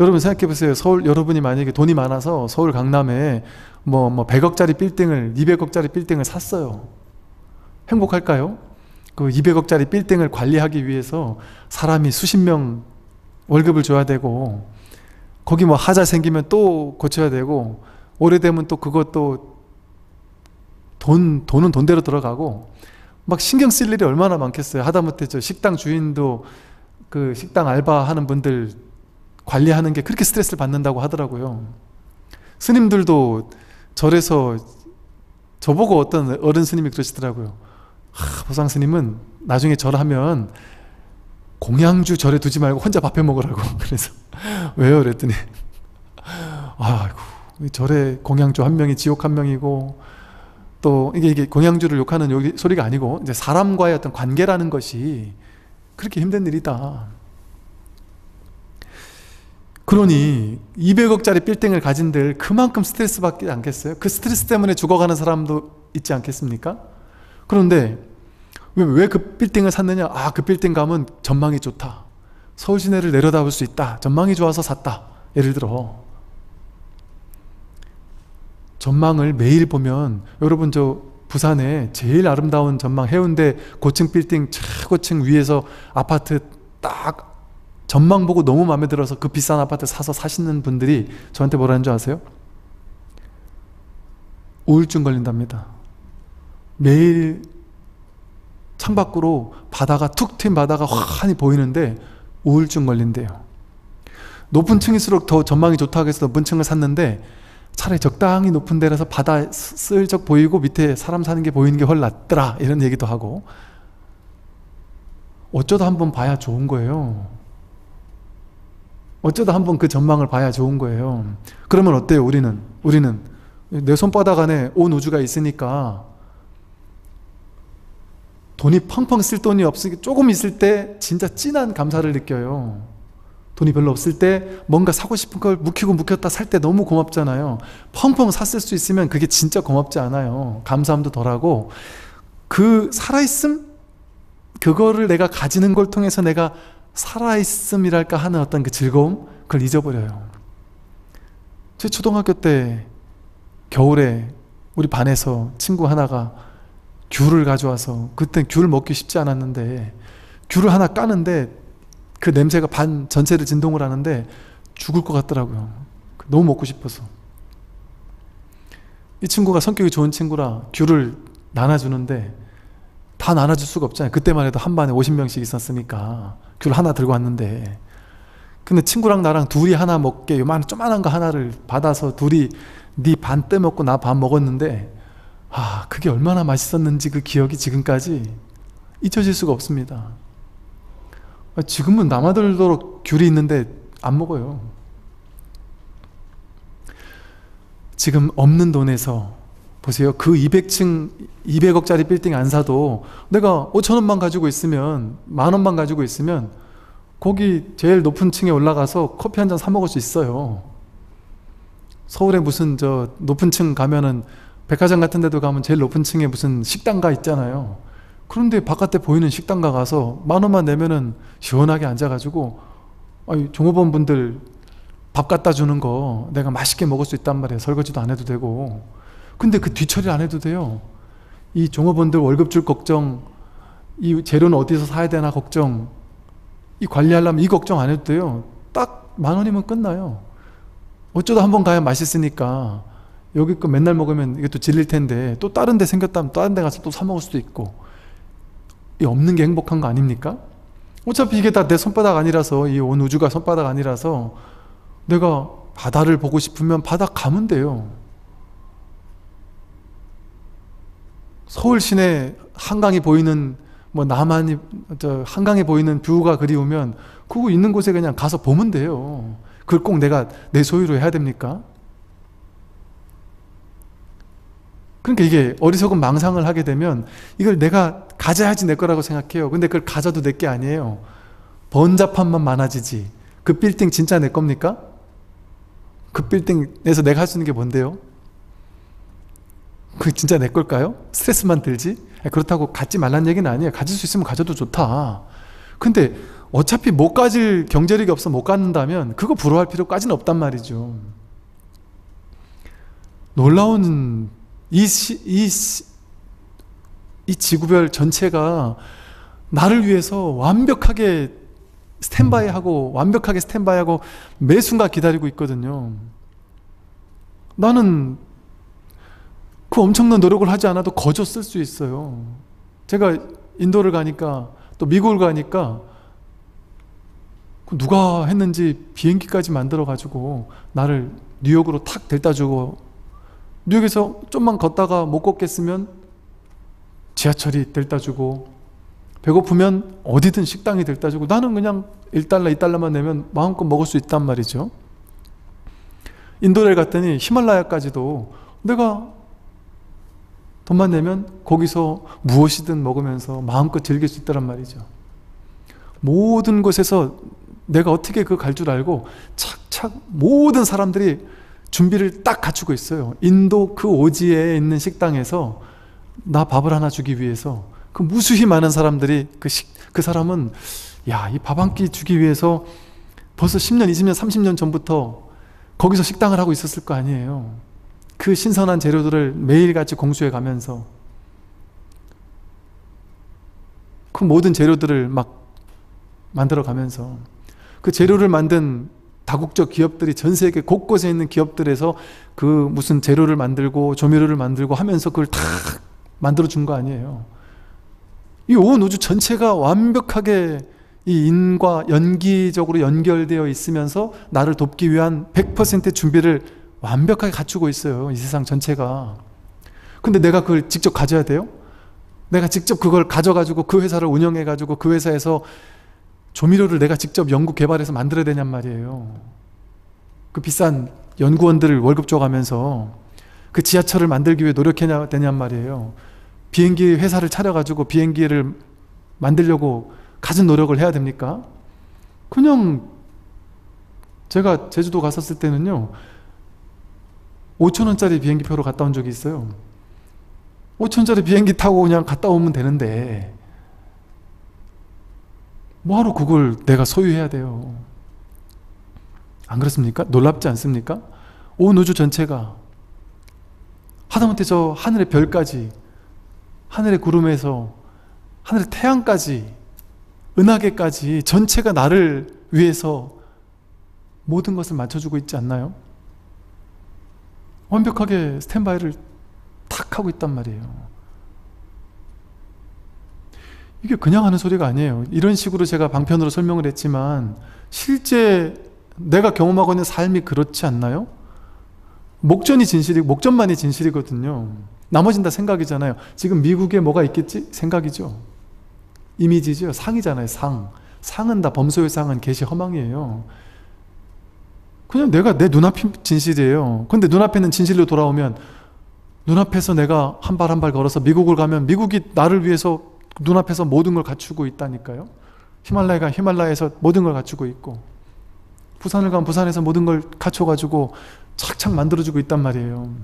여러분 생각해 보세요. 서울 여러분이 만약에 돈이 많아서 서울 강남에 뭐, 뭐 100억짜리 빌딩을 200억짜리 빌딩을 샀어요. 행복할까요? 그 200억짜리 빌딩을 관리하기 위해서 사람이 수십 명 월급을 줘야 되고 거기 뭐 하자 생기면 또 고쳐야 되고 오래되면 또 그것도 돈, 돈은 돈대로 들어가고 막 신경 쓸 일이 얼마나 많겠어요. 하다못해 저 식당 주인도 그 식당 알바하는 분들 관리하는 게 그렇게 스트레스를 받는다고 하더라고요 스님들도 절에서 저보고 어떤 어른 스님이 그러시더라고요 하, 보상 스님은 나중에 절하면 공양주 절에 두지 말고 혼자 밥해 먹으라고 그래서 왜요? 그랬더니 아이고 절에 공양주 한 명이 지옥 한 명이고 또 이게 이게 공양주를 욕하는 소리가 아니고 이제 사람과의 어떤 관계라는 것이 그렇게 힘든 일이다. 그러니 200억짜리 빌딩을 가진들 그만큼 스트레스 받지 않겠어요? 그 스트레스 때문에 죽어가는 사람도 있지 않겠습니까? 그런데 왜 그 빌딩을 샀느냐? 아, 그 빌딩 가면 전망이 좋다. 서울 시내를 내려다볼 수 있다. 전망이 좋아서 샀다. 예를 들어 전망을 매일 보면 여러분 저 부산에 제일 아름다운 전망 해운대 고층 빌딩 최고층 위에서 아파트 딱 전망 보고 너무 마음에 들어서 그 비싼 아파트 사서 사시는 분들이 저한테 뭐라는 줄 아세요? 우울증 걸린답니다. 매일 창밖으로 바다가 툭 튄 바다가 환히 보이는데 우울증 걸린대요. 높은 층일수록 더 전망이 좋다고 해서 높은 층을 샀는데 차라리 적당히 높은 데라서 바다 슬쩍 보이고 밑에 사람 사는 게 보이는 게 훨 낫더라 이런 얘기도 하고. 어쩌다 한번 봐야 좋은 거예요. 어쩌다 한번 그 전망을 봐야 좋은 거예요. 그러면 어때요 우리는? 우리는 내 손바닥 안에 온 우주가 있으니까 돈이 펑펑 쓸 돈이 없으니까 조금 있을 때 진짜 진한 감사를 느껴요 돈이 별로 없을 때 뭔가 사고 싶은 걸 묵히고 묵혔다 살 때 너무 고맙잖아요. 펑펑 샀을 수 있으면 그게 진짜 고맙지 않아요. 감사함도 덜하고 그 살아있음 그거를 내가 가지는 걸 통해서 내가 살아있음이랄까 하는 어떤 그 즐거움 그걸 잊어버려요. 제 초등학교 때 겨울에 우리 반에서 친구 하나가 귤을 가져와서 그때 귤 먹기 쉽지 않았는데 귤을 하나 까는데 그 냄새가 반 전체를 진동을 하는데 죽을 것 같더라고요. 너무 먹고 싶어서. 이 친구가 성격이 좋은 친구라 귤을 나눠주는데 다 나눠줄 수가 없잖아요. 그때만 해도 한 반에 50명씩 있었으니까 귤 하나 들고 왔는데 근데 친구랑 나랑 둘이 하나 먹게 요만 조만한 거 하나를 받아서 둘이 네 반 떼먹고 나 반 먹었는데 아 그게 얼마나 맛있었는지 그 기억이 지금까지 잊혀질 수가 없습니다. 아, 지금은 남아들도록 귤이 있는데 안 먹어요. 지금 없는 돈에서 보세요. 그 200층 200억짜리 빌딩 안 사도 내가 5천 원만 가지고 있으면 만 원만 가지고 있으면 거기 제일 높은 층에 올라가서 커피 한 잔 사 먹을 수 있어요. 서울에 무슨 저 높은 층 가면은 백화점 같은 데도 가면 제일 높은 층에 무슨 식당가 있잖아요. 그런데 바깥에 보이는 식당가 가서 만 원만 내면은 시원하게 앉아가지고 아니 종업원 분들 밥 갖다 주는 거 내가 맛있게 먹을 수 있단 말이에요. 설거지도 안 해도 되고. 근데 그 뒤처리 안 해도 돼요. 이 종업원들 월급 줄 걱정 이 재료는 어디서 사야 되나 걱정 이 관리하려면 이 걱정 안 해도 돼요. 딱 만 원이면 끝나요. 어쩌다 한 번 가야 맛있으니까. 여기 거 맨날 먹으면 이게 또 질릴 텐데 또 다른 데 생겼다면 다른 데 가서 또 사 먹을 수도 있고. 이 없는 게 행복한 거 아닙니까? 어차피 이게 다 내 손바닥 아니라서 이 온 우주가 손바닥 아니라서 내가 바다를 보고 싶으면 바다 가면 돼요. 서울 시내 한강이 보이는 뭐 남한이 저 한강에 보이는 뷰가 그리우면 그거 있는 곳에 그냥 가서 보면 돼요. 그걸 꼭 내가 내 소유로 해야 됩니까? 그러니까 이게 어리석은 망상을 하게 되면 이걸 내가 가져야지 내 거라고 생각해요. 근데 그걸 가져도 내 게 아니에요. 번잡함만 많아지지. 그 빌딩 진짜 내 겁니까? 그 빌딩에서 내가 할 수 있는 게 뭔데요? 그 진짜 내 걸까요? 스트레스만 들지? 그렇다고 갖지 말란 얘기는 아니에요. 가질 수 있으면 가져도 좋다. 근데 어차피 못 가질 경제력이 없어 못 갖는다면 그거 부러워할 필요까지는 없단 말이죠. 놀라운 이, 시, 이, 이 지구별 전체가 나를 위해서 완벽하게 스탠바이 하고 완벽하게 스탠바이 하고 매 순간 기다리고 있거든요. 나는 그 엄청난 노력을 하지 않아도 거저 쓸 수 있어요. 제가 인도를 가니까 또 미국을 가니까 그 누가 했는지 비행기까지 만들어 가지고 나를 뉴욕으로 탁 데려다 주고 뉴욕에서 좀만 걷다가 못 걷겠으면 지하철이 들다 주고 배고프면 어디든 식당이 들다 주고 나는 그냥 1달러 2달러만 내면 마음껏 먹을 수 있단 말이죠. 인도를 갔더니 히말라야까지도 내가 돈만 내면 거기서 무엇이든 먹으면서 마음껏 즐길 수 있다란 말이죠. 모든 곳에서 내가 어떻게 그 갈 줄 알고 착착 모든 사람들이 준비를 딱 갖추고 있어요. 인도 그 오지에 있는 식당에서 나 밥을 하나 주기 위해서 그 무수히 많은 사람들이 그, 식, 그 사람은 야, 이 밥 한 끼 주기 위해서 벌써 10년, 20년, 30년 전부터 거기서 식당을 하고 있었을 거 아니에요. 그 신선한 재료들을 매일같이 공수해 가면서 그 모든 재료들을 막 만들어 가면서 그 재료를 만든 다국적 기업들이 전 세계 곳곳에 있는 기업들에서 그 무슨 재료를 만들고 조미료를 만들고 하면서 그걸 다 만들어 준 거 아니에요. 이 온 우주 전체가 완벽하게 이 인과 연기적으로 연결되어 있으면서 나를 돕기 위한 100%의 준비를 완벽하게 갖추고 있어요. 이 세상 전체가. 근데 내가 그걸 직접 가져야 돼요? 내가 직접 그걸 가져가지고 그 회사를 운영해가지고 그 회사에서 조미료를 내가 직접 연구 개발해서 만들어야 되냔 말이에요. 그 비싼 연구원들을 월급 줘가면서 그 지하철을 만들기 위해 노력해야 되냔 말이에요. 비행기 회사를 차려가지고 비행기를 만들려고 가진 노력을 해야 됩니까? 그냥 제가 제주도 갔었을 때는요 5천원짜리 비행기표로 갔다 온 적이 있어요 5천원짜리 비행기 타고 그냥 갔다 오면 되는데 뭐하러 그걸 내가 소유해야 돼요 안 그렇습니까? 놀랍지 않습니까? 온 우주 전체가 하다못해 저 하늘의 별까지 하늘의 구름에서 하늘의 태양까지 은하계까지 전체가 나를 위해서 모든 것을 맞춰주고 있지 않나요? 완벽하게 스탠바이를 탁 하고 있단 말이에요. 이게 그냥 하는 소리가 아니에요. 이런 식으로 제가 방편으로 설명을 했지만 실제 내가 경험하고 있는 삶이 그렇지 않나요? 목전이 진실이 목전만이 진실이거든요. 나머진 다 생각이잖아요. 지금 미국에 뭐가 있겠지? 생각이죠. 이미지죠. 상이잖아요. 상. 상은 다 범소의 상은 계시 허망이에요. 그냥 내가 내 눈앞이 진실이에요. 근데 눈앞에는 진실로 돌아오면 눈앞에서 내가 한 발 한 발 걸어서 미국을 가면 미국이 나를 위해서 눈앞에서 모든 걸 갖추고 있다니까요. 히말라야가 히말라야에서 모든 걸 갖추고 있고 부산을 가면 부산에서 모든 걸 갖춰가지고 착착 만들어주고 있단 말이에요.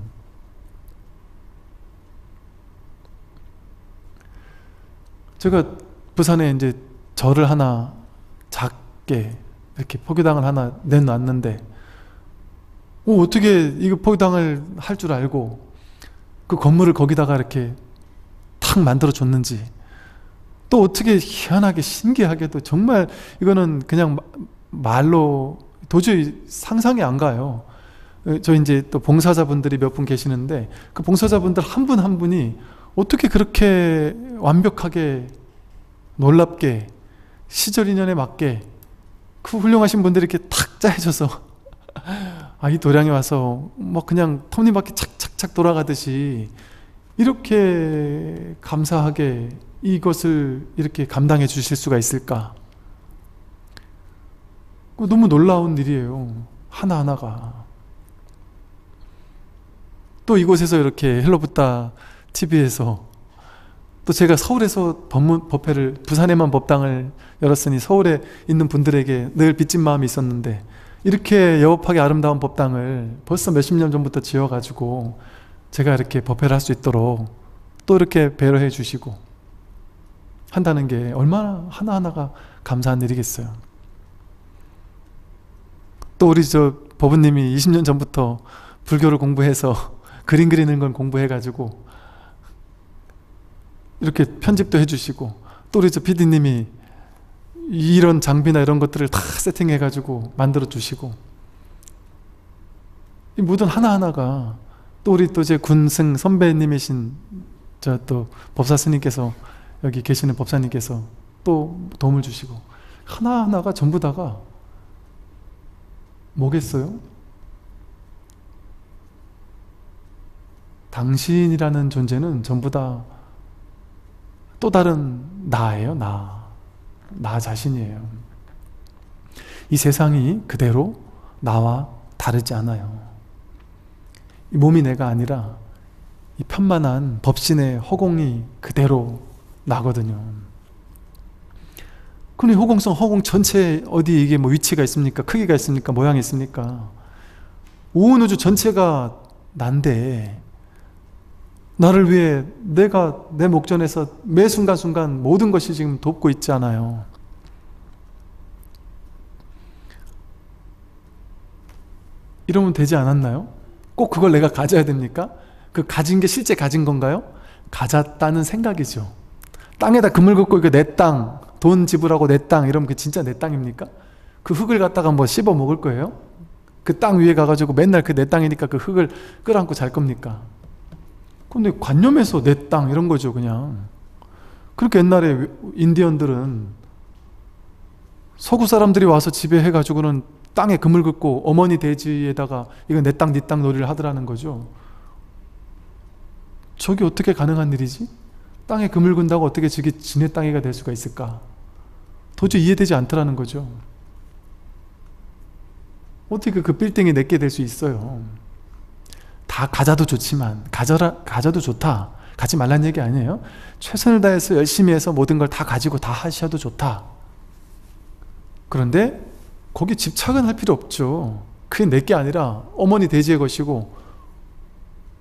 제가 부산에 이제 절을 하나 작게 이렇게 포교당을 하나 내놨는데 어, 어떻게 이거 포교당을 할 줄 알고 그 건물을 거기다가 이렇게 탁 만들어 줬는지 또 어떻게 희한하게 신기하게도 정말 이거는 그냥 말로 도저히 상상이 안 가요. 어, 저 이제 또 봉사자분들이 몇 분 계시는데 그 봉사자분들 한 분한 한 분이 어떻게 그렇게 완벽하게 놀랍게 시절 인연에 맞게 그 훌륭하신 분들이 이렇게 탁 짜여져서 아 이 도량에 와서 뭐 그냥 톱니바퀴 착착착 돌아가듯이 이렇게 감사하게 이것을 이렇게 감당해 주실 수가 있을까? 너무 놀라운 일이에요 하나하나가. 또 이곳에서 이렇게 헬로붓다 TV에서 또 제가 서울에서 법문, 법회를 부산에만 법당을 열었으니 서울에 있는 분들에게 늘 빚진 마음이 있었는데 이렇게 여업하게 아름다운 법당을 벌써 몇십 년 전부터 지어가지고 제가 이렇게 법회를 할 수 있도록 또 이렇게 배려해 주시고 한다는 게 얼마나 하나하나가 감사한 일이겠어요. 또 우리 저 법부님이 20년 전부터 불교를 공부해서 그림 그리는 걸 공부해가지고 이렇게 편집도 해주시고 또 우리 저 PD님이 이런 장비나 이런 것들을 다 세팅해가지고 만들어 주시고 이 모든 하나하나가 또 우리 또 제 군승 선배님이신 저 또 법사 스님께서 여기 계시는 법사님께서 또 도움을 주시고 하나하나가 전부 다가 뭐겠어요? 당신이라는 존재는 전부 다 또 다른 나예요, 나. 나 자신이에요. 이 세상이 그대로 나와 다르지 않아요. 이 몸이 내가 아니라 이 편만한 법신의 허공이 그대로 나거든요. 그럼 허공성 허공 전체 어디 이게 뭐 위치가 있습니까? 크기가 있습니까? 모양이 있습니까? 온 우주 전체가 난데 나를 위해 내가 내 목전에서 매 순간순간 모든 것이 지금 돕고 있잖아요. 이러면 되지 않았나요? 꼭 그걸 내가 가져야 됩니까? 그 가진 게 실제 가진 건가요? 가졌다는 생각이죠. 땅에다 그물 긋고 이거 내 땅, 돈 지불하고 내 땅 이러면 그 진짜 내 땅입니까? 그 흙을 갖다가 뭐 씹어 먹을 거예요? 그 땅 위에 가가지고 맨날 그 내 땅이니까 그 흙을 끌어안고 잘 겁니까? 근데 관념에서 내 땅 이런 거죠 그냥 그렇게 옛날에 인디언들은 서구 사람들이 와서 지배해가지고는 땅에 그물 긋고 어머니 대지에다가 이거 내땅 네 땅 놀이를 하더라는 거죠 저게 어떻게 가능한 일이지? 땅에 그물 근다고 어떻게 저게 지네 땅이가 될 수가 있을까? 도저히 이해되지 않더라는 거죠. 어떻게 그 빌딩이 내게 될 수 있어요? 다 가져도 좋지만 가져라, 가져도 좋다. 가지 말란 얘기 아니에요? 최선을 다해서 열심히 해서 모든 걸 다 가지고 다 하셔도 좋다. 그런데 거기 집착은 할 필요 없죠. 그게 내게 아니라 어머니 대지의 것이고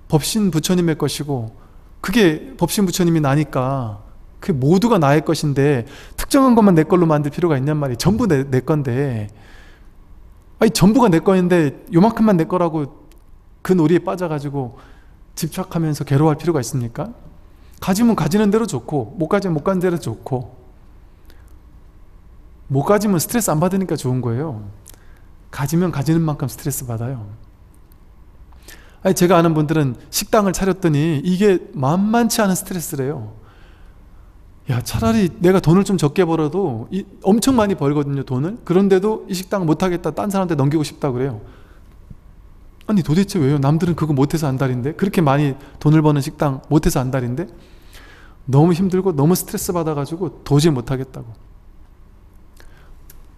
법신 부처님의 것이고 그게 법신 부처님이 나니까 그게 모두가 나의 것인데 특정한 것만 내 걸로 만들 필요가 있냔 말이에요. 전부 내, 내 건데. 아니 전부가 내 거인데 요만큼만 내 거라고 그 놀이에 빠져가지고 집착하면서 괴로워할 필요가 있습니까? 가지면 가지는 대로 좋고 못 가지면 못 가는 대로 좋고. 못 가지면 스트레스 안 받으니까 좋은 거예요. 가지면 가지는 만큼 스트레스 받아요 아니 제가 아는 분들은 식당을 차렸더니 이게 만만치 않은 스트레스래요. 야 차라리 내가 돈을 좀 적게 벌어도 엄청 많이 벌거든요 돈을. 그런데도 이 식당 못하겠다 딴 사람한테 넘기고 싶다 그래요. 아니 도대체 왜요? 남들은 그거 못해서 안달인데? 그렇게 많이 돈을 버는 식당 못해서 안달인데? 너무 힘들고 너무 스트레스 받아가지고 도저히 못하겠다고.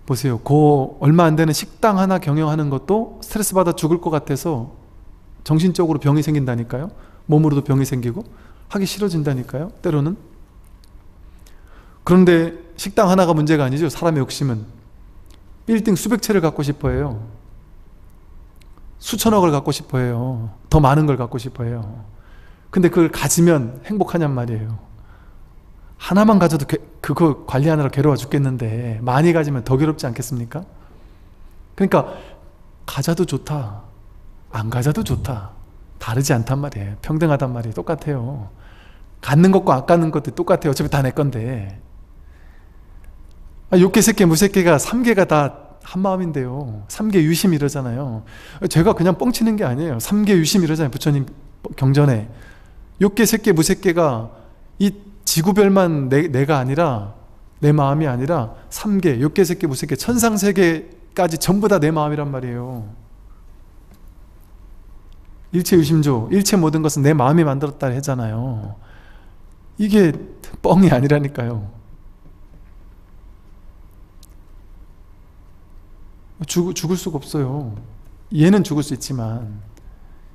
보세요. 그 얼마 안 되는 식당 하나 경영하는 것도 스트레스 받아 죽을 것 같아서 정신적으로 병이 생긴다니까요 몸으로도 병이 생기고 하기 싫어진다니까요 때로는 그런데 식당 하나가 문제가 아니죠 사람의 욕심은 빌딩 수백 채를 갖고 싶어 해요 수천억을 갖고 싶어 해요. 더 많은 걸 갖고 싶어 해요. 근데 그걸 가지면 행복하냔 말이에요. 하나만 가져도 그거 관리하느라 괴로워 죽겠는데 많이 가지면 더 괴롭지 않겠습니까? 그러니까 가져도 좋다. 안 가져도 좋다. 다르지 않단 말이에요. 평등하단 말이에요. 똑같아요. 갖는 것과 안 갖는 것도 똑같아요. 어차피 다 내 건데. 아, 6개, 새끼, 무새끼가 3개가 다 한마음인데요. 삼계 유심 이러잖아요. 제가 그냥 뻥치는 게 아니에요. 삼계 유심 이러잖아요. 부처님 경전에. 육계, 색계, 무색계가 이 지구별만 내, 내가 아니라 내 마음이 아니라 삼계, 육계, 색계, 무색계, 천상 세계까지 전부 다 내 마음이란 말이에요. 일체 유심조, 일체 모든 것은 내 마음이 만들었다 하잖아요. 이게 뻥이 아니라니까요. 죽, 죽을 수가 없어요. 얘는 죽을 수 있지만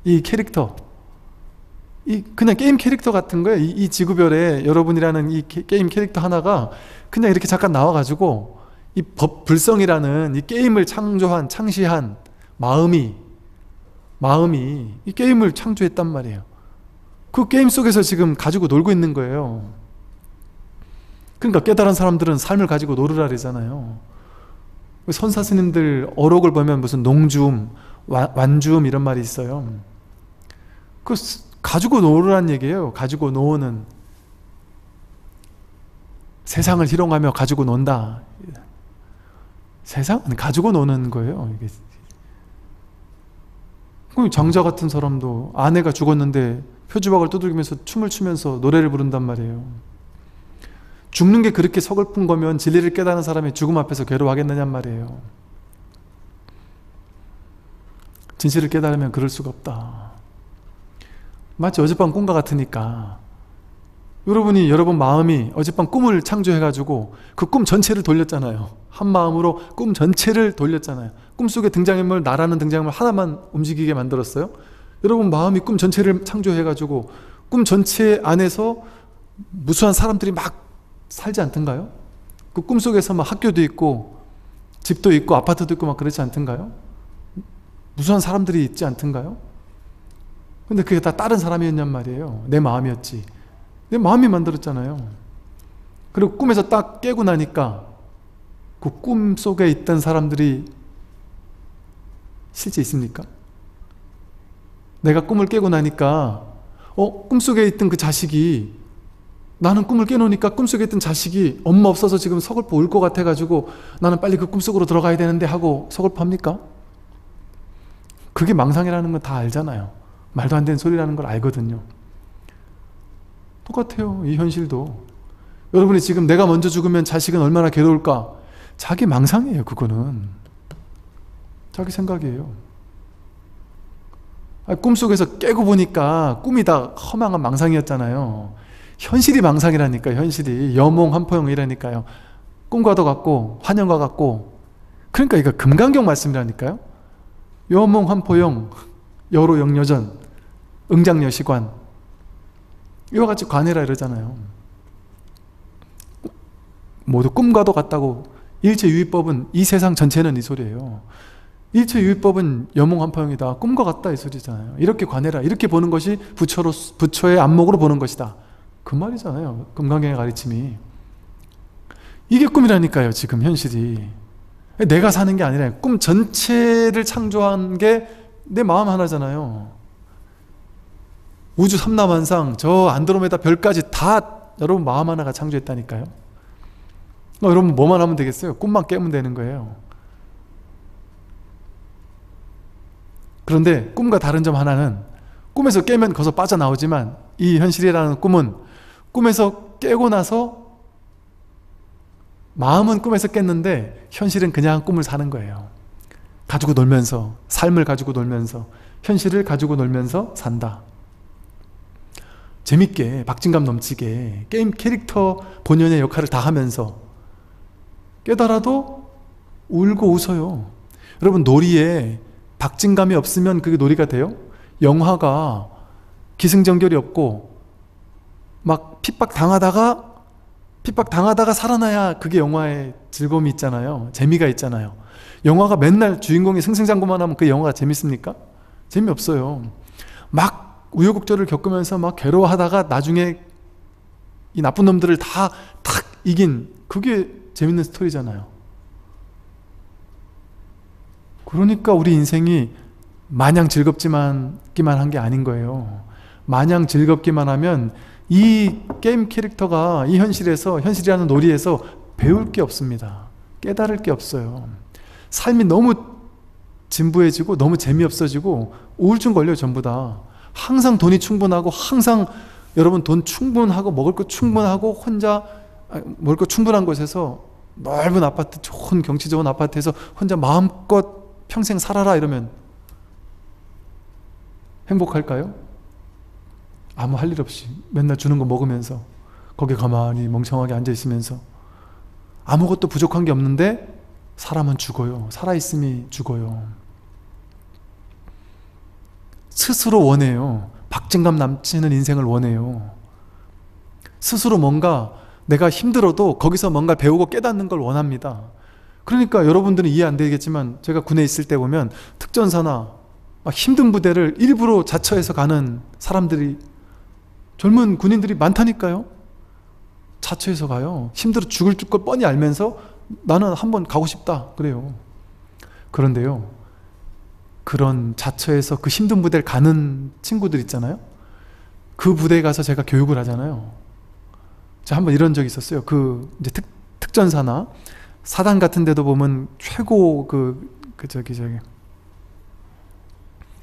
이 캐릭터 이 그냥 게임 캐릭터 같은 거예요. 이, 이 지구별에 여러분이라는 이 게, 임 캐릭터 하나가 그냥 이렇게 잠깐 나와가지고 이 법, 불성이라는 이 게임을 창조한 창시한 마음이 마음이 이 게임을 창조했단 말이에요. 그 게임 속에서 지금 가지고 놀고 있는 거예요. 그러니까 깨달은 사람들은 삶을 가지고 놀으라 그러잖아요. 선사 스님들 어록을 보면 무슨 농주음, 완주음 이런 말이 있어요. 그 가지고 노르란 얘기예요. 가지고 노는 세상을 희롱하며 가지고 논다. 세상은 가지고 노는 거예요. 이게. 장자 같은 사람도 아내가 죽었는데 표주박을 두들기면서 춤을 추면서 노래를 부른단 말이에요. 죽는 게 그렇게 서글픈 거면 진리를 깨닫는 사람이 죽음 앞에서 괴로워하겠느냔 말이에요. 진실을 깨달으면 그럴 수가 없다. 마치 어젯밤 꿈과 같으니까 여러분이 여러분 마음이 어젯밤 꿈을 창조해가지고 그 꿈 전체를 돌렸잖아요. 한 마음으로 꿈 전체를 돌렸잖아요. 꿈속에 등장인물, 나라는 등장인물 하나만 움직이게 만들었어요. 여러분 마음이 꿈 전체를 창조해 가지고 꿈 전체 안에서 무수한 사람들이 막 살지 않던가요? 그 꿈속에서 막 학교도 있고 집도 있고 아파트도 있고 막 그렇지 않던가요? 무수한 사람들이 있지 않던가요? 근데 그게 다 다른 사람이었냔 말이에요. 내 마음이었지. 내 마음이 만들었잖아요. 그리고 꿈에서 딱 깨고 나니까 그 꿈 속에 있던 사람들이 실제 있습니까? 내가 꿈을 깨고 나니까 어? 꿈속에 있던 그 자식이 나는 꿈을 깨놓으니까 꿈속에 있던 자식이 엄마 없어서 지금 서글퍼 울것 같아가지고 나는 빨리 그 꿈속으로 들어가야 되는데 하고 서글퍼합니까? 그게 망상이라는 건 다 알잖아요. 말도 안 되는 소리라는 걸 알거든요. 똑같아요. 이 현실도. 여러분이 지금 내가 먼저 죽으면 자식은 얼마나 괴로울까? 자기 망상이에요, 그거는. 자기 생각이에요. 꿈속에서 깨고 보니까 꿈이 다 허망한 망상이었잖아요. 현실이 망상이라니까 현실이 여몽 한포영이라니까요. 꿈과도 같고 환영과 같고 그러니까 이거 금강경 말씀이라니까요. 여몽 한포영 여로 영여전 응장여시관 이와 같이 관해라 이러잖아요. 모두 꿈과도 같다고 일체유의법은 이 세상 전체는 이 소리예요. 일체 유의법은 여몽한포영이다. 꿈과 같다 이 소리잖아요. 이렇게 관해라. 이렇게 보는 것이 부처로 부처의 안목으로 보는 것이다. 그 말이잖아요. 금강경의 가르침이. 이게 꿈이라니까요. 지금 현실이. 내가 사는 게 아니라 꿈 전체를 창조한 게 내 마음 하나잖아요. 우주 삼라만상 저 안드로메다 별까지 다 여러분 마음 하나가 창조했다니까요. 어, 여러분 뭐만 하면 되겠어요? 꿈만 깨면 되는 거예요. 그런데 꿈과 다른 점 하나는 꿈에서 깨면 거기서 빠져나오지만 이 현실이라는 꿈은 꿈에서 깨고 나서 마음은 꿈에서 깼는데 현실은 그냥 꿈을 사는 거예요. 가지고 놀면서 삶을 가지고 놀면서 현실을 가지고 놀면서 산다. 재밌게 박진감 넘치게 게임 캐릭터 본연의 역할을 다 하면서 깨달아도 울고 웃어요. 여러분 놀이에 박진감이 없으면 그게 놀이가 돼요? 영화가 기승전결이 없고 막 핍박 당하다가 핍박 당하다가 살아나야 그게 영화의 즐거움이 있잖아요. 재미가 있잖아요. 영화가 맨날 주인공이 승승장구만 하면 그 영화가 재밌습니까? 재미없어요. 막 우여곡절을 겪으면서 막 괴로워하다가 나중에 이 나쁜 놈들을 다 탁 이긴 그게 재밌는 스토리잖아요. 그러니까 우리 인생이 마냥 즐겁지만 기만 한 게 아닌 거예요. 마냥 즐겁기만 하면 이 게임 캐릭터가 이 현실에서 현실이라는 놀이에서 배울 게 없습니다. 깨달을 게 없어요. 삶이 너무 진부해지고 너무 재미없어지고 우울증 걸려요 전부 다. 항상 돈이 충분하고 항상 여러분 돈 충분하고 먹을 거 충분하고 혼자 아, 먹을 거 충분한 곳에서 넓은 아파트 좋은 경치 좋은 아파트에서 혼자 마음껏 평생 살아라 이러면 행복할까요? 아무 할 일 없이 맨날 주는 거 먹으면서 거기 가만히 멍청하게 앉아 있으면서 아무것도 부족한 게 없는데 사람은 죽어요. 살아있음이 죽어요. 스스로 원해요. 박진감 남치는 인생을 원해요. 스스로 뭔가 내가 힘들어도 거기서 뭔가 배우고 깨닫는 걸 원합니다. 그러니까 여러분들은 이해 안 되겠지만 제가 군에 있을 때 보면 특전사나 힘든 부대를 일부러 자처해서 가는 사람들이 젊은 군인들이 많다니까요. 자처해서 가요. 힘들어 죽을 걸 뻔히 알면서 나는 한번 가고 싶다. 그래요. 그런데요. 그런 자처해서 그 힘든 부대를 가는 친구들 있잖아요. 그 부대에 가서 제가 교육을 하잖아요. 제가 한번 이런 적이 있었어요. 그 이제 특, 특전사나 사단 같은 데도 보면 최고 그, 그 저기 저기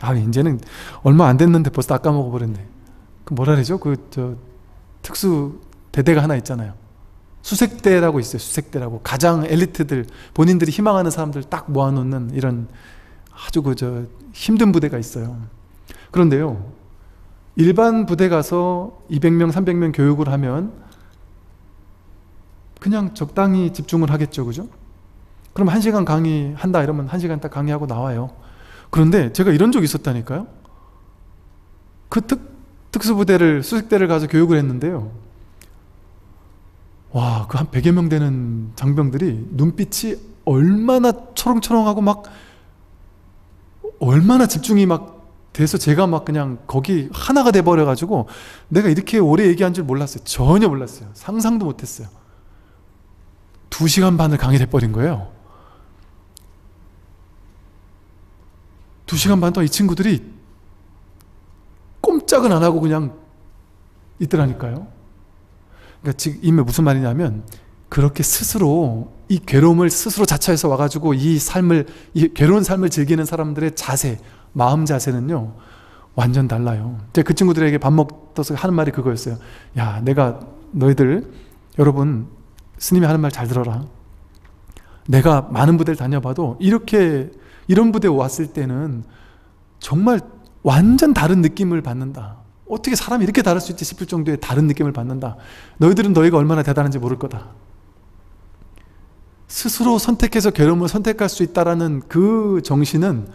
아 이제는 얼마 안 됐는데 벌써 다 까먹어 버렸네. 그 뭐라 그러죠? 그 저 특수 대대가 하나 있잖아요. 수색대라고 있어요. 수색대라고 가장 엘리트들 본인들이 희망하는 사람들 딱 모아놓는 이런 아주 그 저 힘든 부대가 있어요. 그런데요. 일반 부대 가서 200명, 300명 교육을 하면 그냥 적당히 집중을 하겠죠. 그죠? 그럼 1시간 강의한다 이러면 1시간 딱 강의하고 나와요. 그런데 제가 이런 적이 있었다니까요. 그 특, 특수부대를, 수색대를 가서 교육을 했는데요. 와, 그 한 100여 명 되는 장병들이 눈빛이 얼마나 초롱초롱하고 막 얼마나 집중이 막 돼서 제가 막 그냥 거기 하나가 돼버려가지고 내가 이렇게 오래 얘기한 줄 몰랐어요. 전혀 몰랐어요. 상상도 못했어요. 두 시간 반을 강의를 해버린 거예요. 두 시간 반 동안 이 친구들이 꼼짝은 안 하고 그냥 있더라니까요. 그러니까 지금 이게 무슨 말이냐면 그렇게 스스로 이 괴로움을 스스로 자처해서 와가지고 이 삶을 이 괴로운 삶을 즐기는 사람들의 자세, 마음 자세는요 완전 달라요. 제가 그 친구들에게 밥 먹어서 하는 말이 그거였어요. 야, 내가 너희들 여러분 스님이 하는 말 잘 들어라. 내가 많은 부대를 다녀봐도 이렇게 이런 부대에 왔을 때는 정말 완전 다른 느낌을 받는다. 어떻게 사람이 이렇게 다를 수 있지 싶을 정도의 다른 느낌을 받는다. 너희들은 너희가 얼마나 대단한지 모를 거다. 스스로 선택해서 괴로움을 선택할 수 있다라는 그 정신은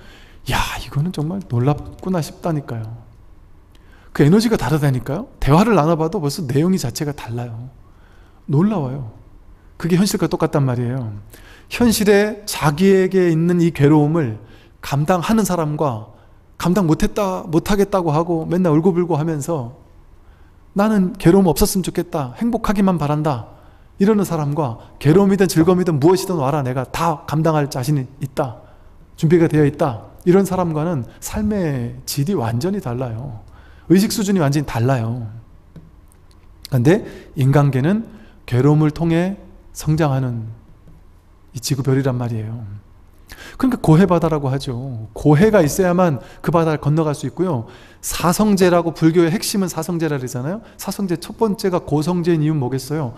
야 이거는 정말 놀랍구나 싶다니까요. 그 에너지가 다르다니까요. 대화를 나눠봐도 벌써 내용이 자체가 달라요. 놀라워요. 그게 현실과 똑같단 말이에요. 현실에 자기에게 있는 이 괴로움을 감당하는 사람과 감당 못했다, 못하겠다고 하고 맨날 울고불고 하면서 나는 괴로움 없었으면 좋겠다. 행복하기만 바란다. 이러는 사람과 괴로움이든 즐거움이든 무엇이든 와라. 내가 다 감당할 자신이 있다. 준비가 되어 있다. 이런 사람과는 삶의 질이 완전히 달라요. 의식 수준이 완전히 달라요. 그런데 인간계는 괴로움을 통해 성장하는 이 지구별이란 말이에요. 그러니까 고해바다라고 하죠. 고해가 있어야만 그 바다를 건너갈 수 있고요. 사성제라고 불교의 핵심은 사성제라 그러잖아요. 사성제 첫 번째가 고성제인 이유는 뭐겠어요?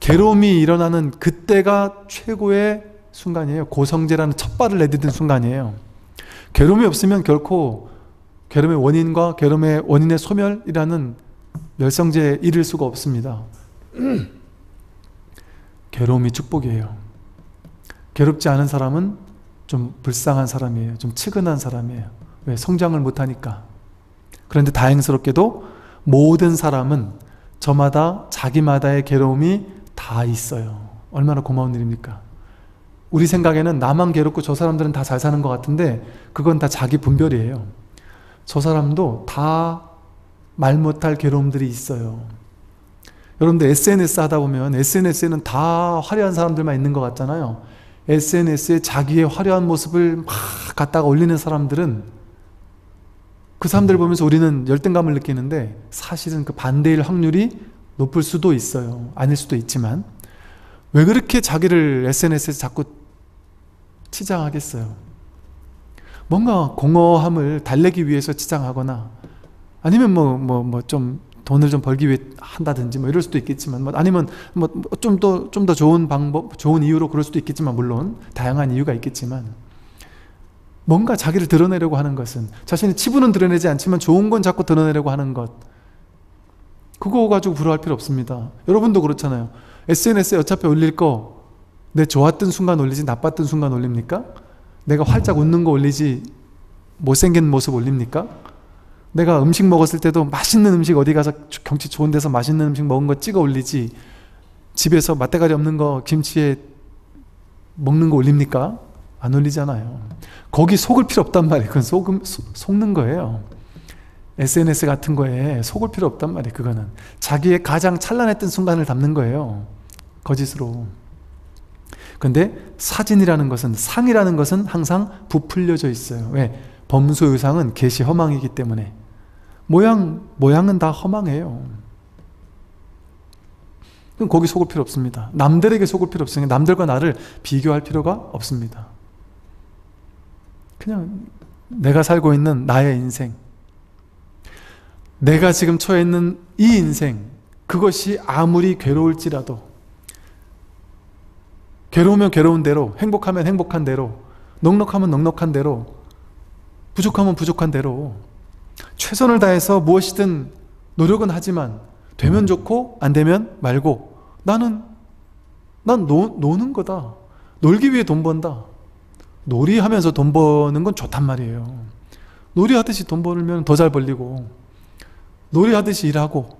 괴로움이 일어나는 그때가 최고의 순간이에요. 고성제라는 첫 발을 내딛는 순간이에요. 괴로움이 없으면 결코 괴로움의 원인과 괴로움의 원인의 소멸이라는 멸성제에 이를 수가 없습니다. 괴로움이 축복이에요. 괴롭지 않은 사람은 좀 불쌍한 사람이에요. 좀 측은한 사람이에요. 왜? 성장을 못하니까. 그런데 다행스럽게도 모든 사람은 저마다 자기마다의 괴로움이 다 있어요. 얼마나 고마운 일입니까? 우리 생각에는 나만 괴롭고 저 사람들은 다 잘 사는 것 같은데 그건 다 자기 분별이에요. 저 사람도 다 말 못할 괴로움들이 있어요. 여러분들 SNS 하다 보면 SNS에는 다 화려한 사람들만 있는 것 같잖아요. SNS에 자기의 화려한 모습을 막 갖다가 올리는 사람들은 그 사람들 보면서 우리는 열등감을 느끼는데 사실은 그 반대일 확률이 높을 수도 있어요. 아닐 수도 있지만 왜 그렇게 자기를 SNS에서 자꾸 치장하겠어요? 뭔가 공허함을 달래기 위해서 치장하거나 아니면 뭐 뭐 뭐 좀 돈을 좀 벌기 위해 한다든지 뭐 이럴 수도 있겠지만 뭐 아니면 뭐 좀 더 좀 더 좋은 방법 좋은 이유로 그럴 수도 있겠지만 물론 다양한 이유가 있겠지만 뭔가 자기를 드러내려고 하는 것은 자신의 치부는 드러내지 않지만 좋은 건 자꾸 드러내려고 하는 것 그거 가지고 부러워할 필요 없습니다 여러분도 그렇잖아요 SNS에 어차피 올릴 거 내 좋았던 순간 올리지 나빴던 순간 올립니까? 내가 활짝 웃는 거 올리지 못생긴 모습 올립니까? 내가 음식 먹었을 때도 맛있는 음식 어디 가서 경치 좋은 데서 맛있는 음식 먹은 거 찍어 올리지 집에서 맛대가리 없는 거 김치에 먹는 거 올립니까? 안 올리잖아요. 거기 속을 필요 없단 말이에요. 그건 속음, 속는 거예요. SNS 같은 거에 속을 필요 없단 말이에요. 그거는. 자기의 가장 찬란했던 순간을 담는 거예요. 거짓으로. 근데 사진이라는 것은 상이라는 것은 항상 부풀려져 있어요. 왜? 범수 의상은 개시 허망이기 때문에 모양 모양은 다 허망해요. 그럼 거기 속을 필요 없습니다. 남들에게 속을 필요 없으니까 남들과 나를 비교할 필요가 없습니다. 그냥 내가 살고 있는 나의 인생 내가 지금 처해 있는 이 인생 그것이 아무리 괴로울지라도 괴로우면 괴로운 대로 행복하면 행복한 대로 넉넉하면 넉넉한 대로 부족하면 부족한 대로 최선을 다해서 무엇이든 노력은 하지만 되면 좋고 안 되면 말고 나는 난 노, 노는 거다. 놀기 위해 돈 번다. 놀이하면서 돈 버는 건 좋단 말이에요. 놀이하듯이 돈 벌면 더 잘 벌리고 놀이하듯이 일하고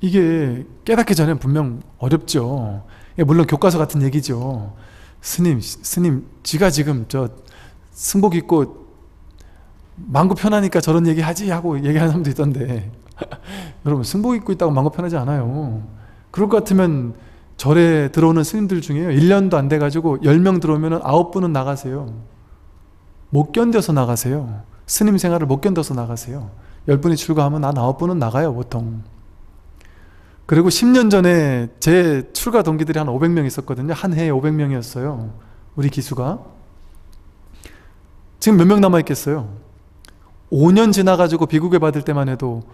이게 깨닫기 전에 분명 어렵죠. 물론 교과서 같은 얘기죠 스님, 스님, 지가 지금 저 승복 입고 망고 편하니까 저런 얘기 하지 하고 얘기하는 사람도 있던데. 여러분 승복 입고 있다고 망고 편하지 않아요. 그럴 것 같으면 절에 들어오는 스님들 중에요. 1년도 안 돼가지고 10명 들어오면 9분은 나가세요. 못 견뎌서 나가세요. 스님 생활을 못 견뎌서 나가세요. 10분이 출가하면 한 9분은 나가요 보통 그리고 10년 전에 제 출가 동기들이 한 500명 있었거든요. 한 해에 500명이었어요. 우리 기수가. 지금 몇 명 남아있겠어요? 5년 지나가지고 비국에 받을 때만 해도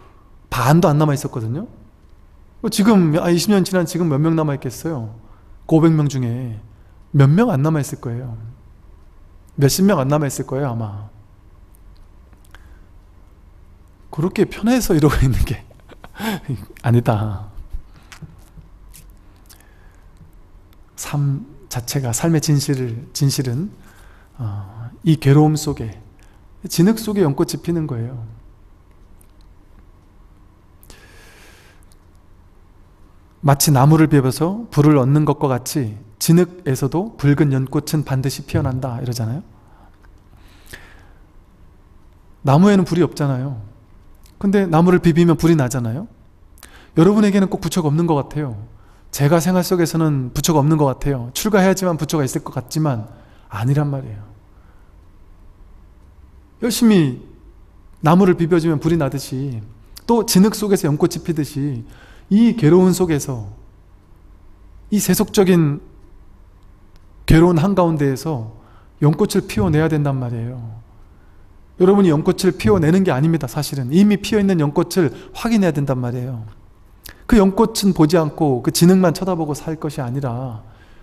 반도 안 남아있었거든요. 지금 20년 아, 지난 지금 몇 명 남아있겠어요? 500명 중에 몇 명 안 남아있을 거예요. 몇십 명 안 남아있을 거예요 아마. 그렇게 편해서 이러고 있는 게 아니다. 삶 자체가 삶의 진실을 진실은 어, 이 괴로움 속에 진흙 속에 연꽃이 피는 거예요. 마치 나무를 비벼서 불을 얻는 것과 같이 진흙에서도 붉은 연꽃은 반드시 피어난다 이러잖아요. 나무에는 불이 없잖아요. 근데 나무를 비비면 불이 나잖아요. 여러분에게는 꼭 부처가 없는 것 같아요. 제가 생활 속에서는 부처가 없는 것 같아요. 출가해야지만 부처가 있을 것 같지만 아니란 말이에요. 열심히 나무를 비벼주면 불이 나듯이 또 진흙 속에서 연꽃이 피듯이 이 괴로운 속에서 이 세속적인 괴로운 한가운데에서 연꽃을 피워내야 된단 말이에요. 여러분이 연꽃을 피워내는 게 아닙니다 사실은 이미 피어있는 연꽃을 확인해야 된단 말이에요 그 연꽃은 보지 않고 그 진흙만 쳐다보고 살 것이 아니라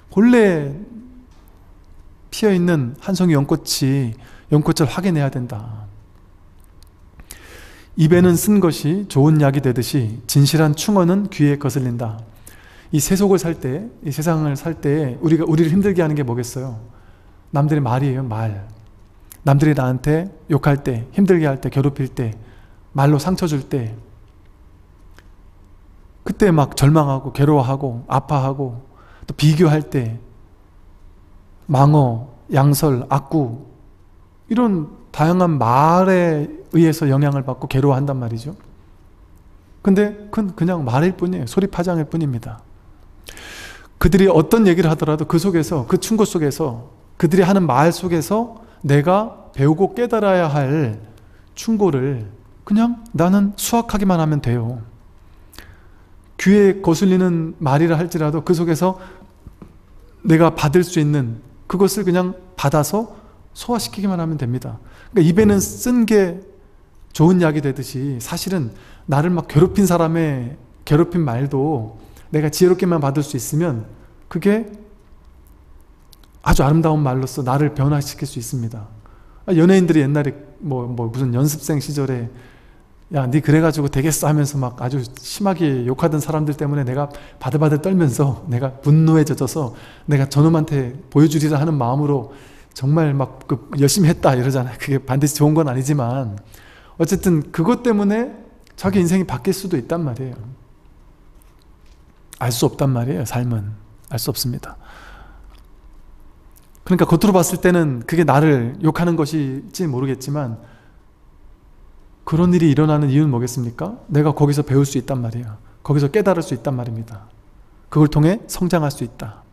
본래 피어있는 한 송이 연꽃이 연꽃을 확인해야 된다 입에는 쓴 것이 좋은 약이 되듯이 진실한 충언은 귀에 거슬린다 이 세속을 살 때, 이 세상을 살 때 우리가 우리를 힘들게 하는 게 뭐겠어요? 남들의 말이에요, 말. 남들이 나한테 욕할 때, 힘들게 할 때, 괴롭힐 때, 말로 상처 줄 때, 그때 막 절망하고, 괴로워하고, 아파하고, 또 비교할 때, 망어, 양설, 악구, 이런 다양한 말에 의해서 영향을 받고 괴로워한단 말이죠. 근데 그건 그냥 말일 뿐이에요. 소리 파장일 뿐입니다. 그들이 어떤 얘기를 하더라도 그 속에서, 그 충고 속에서, 그들이 하는 말 속에서 내가 배우고 깨달아야 할 충고를 그냥 나는 수학하기만 하면 돼요. 귀에 거슬리는 말이라 할지라도 그 속에서 내가 받을 수 있는 그것을 그냥 받아서 소화시키기만 하면 됩니다. 그러니까 입에는 쓴 게 좋은 약이 되듯이 사실은 나를 막 괴롭힌 사람의 괴롭힌 말도 내가 지혜롭게만 받을 수 있으면 그게 아주 아름다운 말로서 나를 변화시킬 수 있습니다. 아, 연예인들이 옛날에 뭐, 뭐 무슨 연습생 시절에 야, 네 그래가지고 되겠어 하면서 막 아주 심하게 욕하던 사람들 때문에 내가 바들바들 떨면서 내가 분노에 젖어서 내가 저놈한테 보여주리라 하는 마음으로 정말 막 그 열심히 했다 이러잖아요. 그게 반드시 좋은 건 아니지만 어쨌든 그것 때문에 자기 인생이 바뀔 수도 있단 말이에요. 알 수 없단 말이에요. 삶은 알 수 없습니다. 그러니까 겉으로 봤을 때는 그게 나를 욕하는 것일지 모르겠지만 그런 일이 일어나는 이유는 뭐겠습니까? 내가 거기서 배울 수 있단 말이에요. 거기서 깨달을 수 있단 말입니다. 그걸 통해 성장할 수 있다.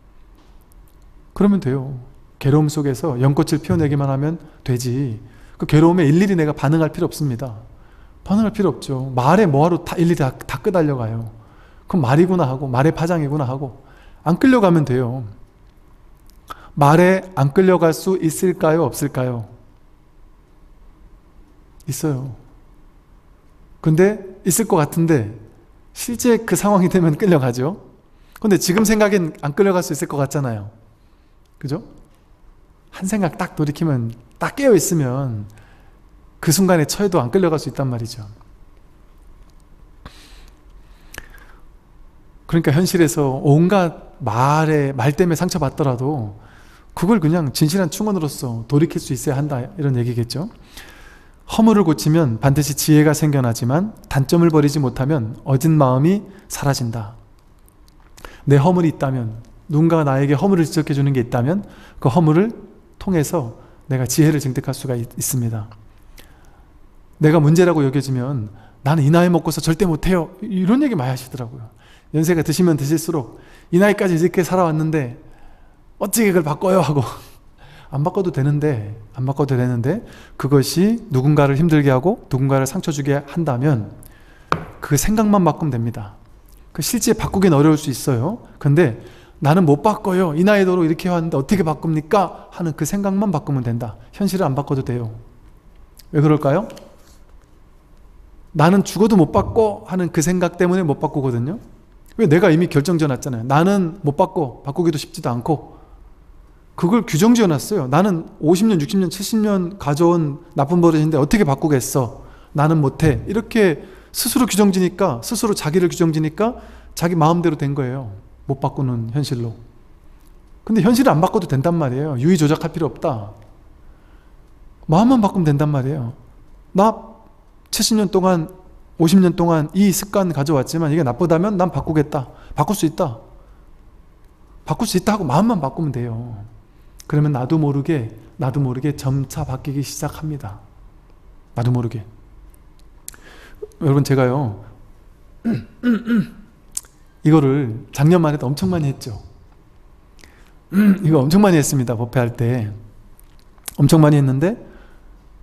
그러면 돼요. 괴로움 속에서 연꽃을 피워내기만 하면 되지. 그 괴로움에 일일이 내가 반응할 필요 없습니다. 반응할 필요 없죠. 말에 뭐하러 다 일일이 다, 다 끄달려가요. 그럼 말이구나 하고 말의 파장이구나 하고 안 끌려가면 돼요. 말에 안 끌려갈 수 있을까요? 없을까요? 있어요. 근데 있을 것 같은데 실제 그 상황이 되면 끌려가죠. 근데 지금 생각엔 안 끌려갈 수 있을 것 같잖아요. 그죠? 한 생각 딱 돌이키면 딱 깨어 있으면 그 순간에 처해도 안 끌려갈 수 있단 말이죠. 그러니까 현실에서 온갖 말에 말 때문에 상처받더라도 그걸 그냥 진실한 충원으로서 돌이킬 수 있어야 한다 이런 얘기겠죠 허물을 고치면 반드시 지혜가 생겨나지만 단점을 버리지 못하면 어진 마음이 사라진다. 내 허물이 있다면 누군가가 나에게 허물을 지적해 주는 게 있다면 그 허물을 통해서 내가 지혜를 증득할 수가 있, 습니다. 내가 문제라고 여겨지면 나는 이 나이 먹고서 절대 못해요. 이런 얘기 많이 하시더라고요. 연세가 드시면 드실수록 이 나이까지 이렇게 살아왔는데 어떻게 그걸 바꿔요? 하고 안 바꿔도 되는데 안 바꿔도 되는데 그것이 누군가를 힘들게 하고 누군가를 상처 주게 한다면 그 생각만 바꾸면 됩니다. 그 실제 바꾸기는 어려울 수 있어요. 근데 나는 못 바꿔요. 이 나이 도로 이렇게 왔는데 어떻게 바꿉니까? 하는 그 생각만 바꾸면 된다. 현실을 안 바꿔도 돼요. 왜 그럴까요? 나는 죽어도 못 바꿔 하는 그 생각 때문에 못 바꾸거든요. 왜 내가 이미 결정 지어놨잖아요. 나는 못 바꿔. 바꾸기도 쉽지도 않고. 그걸 규정 지어놨어요. 나는 50년, 60년, 70년 가져온 나쁜 버릇인데 어떻게 바꾸겠어? 나는 못해. 이렇게 스스로 규정 지니까, 스스로 자기를 규정 지니까 자기 마음대로 된 거예요. 못 바꾸는 현실로. 근데 현실을 안 바꿔도 된단 말이에요. 유의 조작할 필요 없다. 마음만 바꾸면 된단 말이에요. 나 70년 동안 50년 동안 이 습관 가져왔지만 이게 나쁘다면 난 바꾸겠다. 바꿀 수 있다. 바꿀 수 있다 하고 마음만 바꾸면 돼요. 그러면 나도 모르게 나도 모르게 점차 바뀌기 시작합니다. 나도 모르게. 여러분 제가요. 이거를 작년만 해도 엄청 많이 했죠. 이거 엄청 많이 했습니다. 법회할 때. 엄청 많이 했는데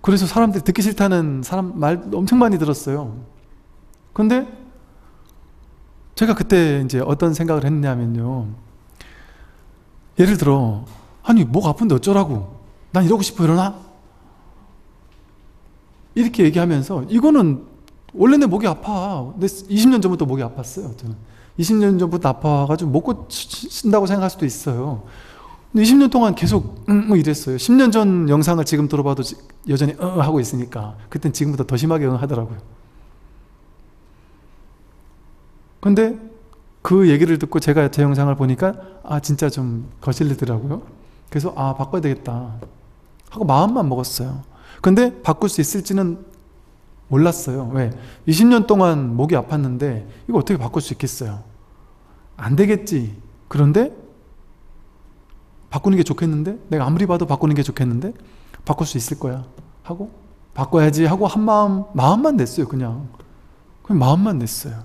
그래서 사람들이 듣기 싫다는 사람 말 엄청 많이 들었어요. 근데 제가 그때 이제 어떤 생각을 했냐면요. 예를 들어, 아니, 목 아픈데 어쩌라고? 난 이러고 싶어, 일어나? 이렇게 얘기하면서, 이거는 원래 내 목이 아파. 근데 20년 전부터 목이 아팠어요, 저는. 20년 전부터 아파가지고 못 고친다고 생각할 수도 있어요. 20년 동안 계속 응, 응 이랬어요. 10년 전 영상을 지금 들어봐도 여전히 응 하고 있으니까 그땐 지금보다 더 심하게 응 하더라고요. 근데 그 얘기를 듣고 제가 제 영상을 보니까 아 진짜 좀 거슬리더라고요. 그래서 아 바꿔야 되겠다 하고 마음만 먹었어요. 근데 바꿀 수 있을지는 몰랐어요. 왜? 20년 동안 목이 아팠는데 이거 어떻게 바꿀 수 있겠어요? 안 되겠지. 그런데 바꾸는 게 좋겠는데? 내가 아무리 봐도 바꾸는 게 좋겠는데? 바꿀 수 있을 거야. 하고 바꿔야지 하고 한 마음 마음만 냈어요. 그냥. 그냥 마음만 냈어요.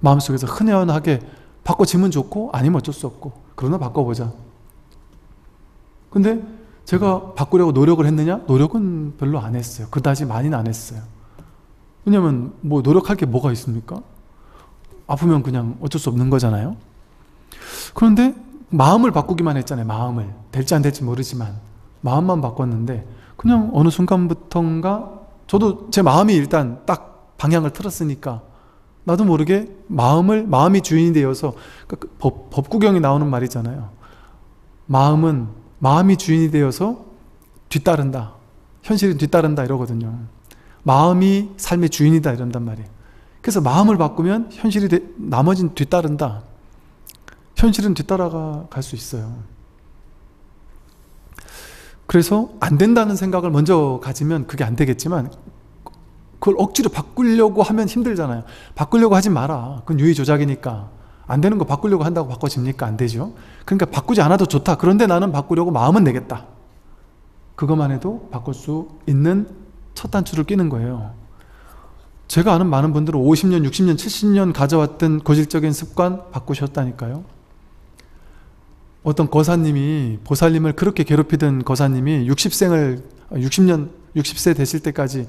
마음속에서 흔연하게 바꿔지면 좋고 아니면 어쩔 수 없고 그러나 바꿔보자. 근데 제가 바꾸려고 노력을 했느냐? 노력은 별로 안 했어요. 그다지 많이는 안 했어요. 왜냐면 뭐 노력할 게 뭐가 있습니까? 아프면 그냥 어쩔 수 없는 거잖아요. 그런데 마음을 바꾸기만 했잖아요. 마음을. 될지 안 될지 모르지만 마음만 바꿨는데 그냥 어느 순간부터인가 저도 제 마음이 일단 딱 방향을 틀었으니까 나도 모르게 마음을 마음이 주인이 되어서 그 법, 법구경이 나오는 말이잖아요. 마음은 마음이 주인이 되어서 뒤따른다. 현실이 뒤따른다 이러거든요. 마음이 삶의 주인이다 이런단 말이에요. 그래서 마음을 바꾸면 현실이 되, 나머지는 뒤따른다. 현실은 뒤따라가 갈 수 있어요. 그래서 안 된다는 생각을 먼저 가지면 그게 안 되겠지만 그걸 억지로 바꾸려고 하면 힘들잖아요. 바꾸려고 하지 마라. 그건 유의 조작이니까. 안 되는 거 바꾸려고 한다고 바꿔집니까? 안 되죠. 그러니까 바꾸지 않아도 좋다. 그런데 나는 바꾸려고 마음은 내겠다. 그것만 해도 바꿀 수 있는 첫 단추를 끼는 거예요. 제가 아는 많은 분들은 50년, 60년, 70년 가져왔던 고질적인 습관 바꾸셨다니까요. 어떤 거사님이 보살님을 그렇게 괴롭히던 거사님이 60생을 60년 60세 되실 때까지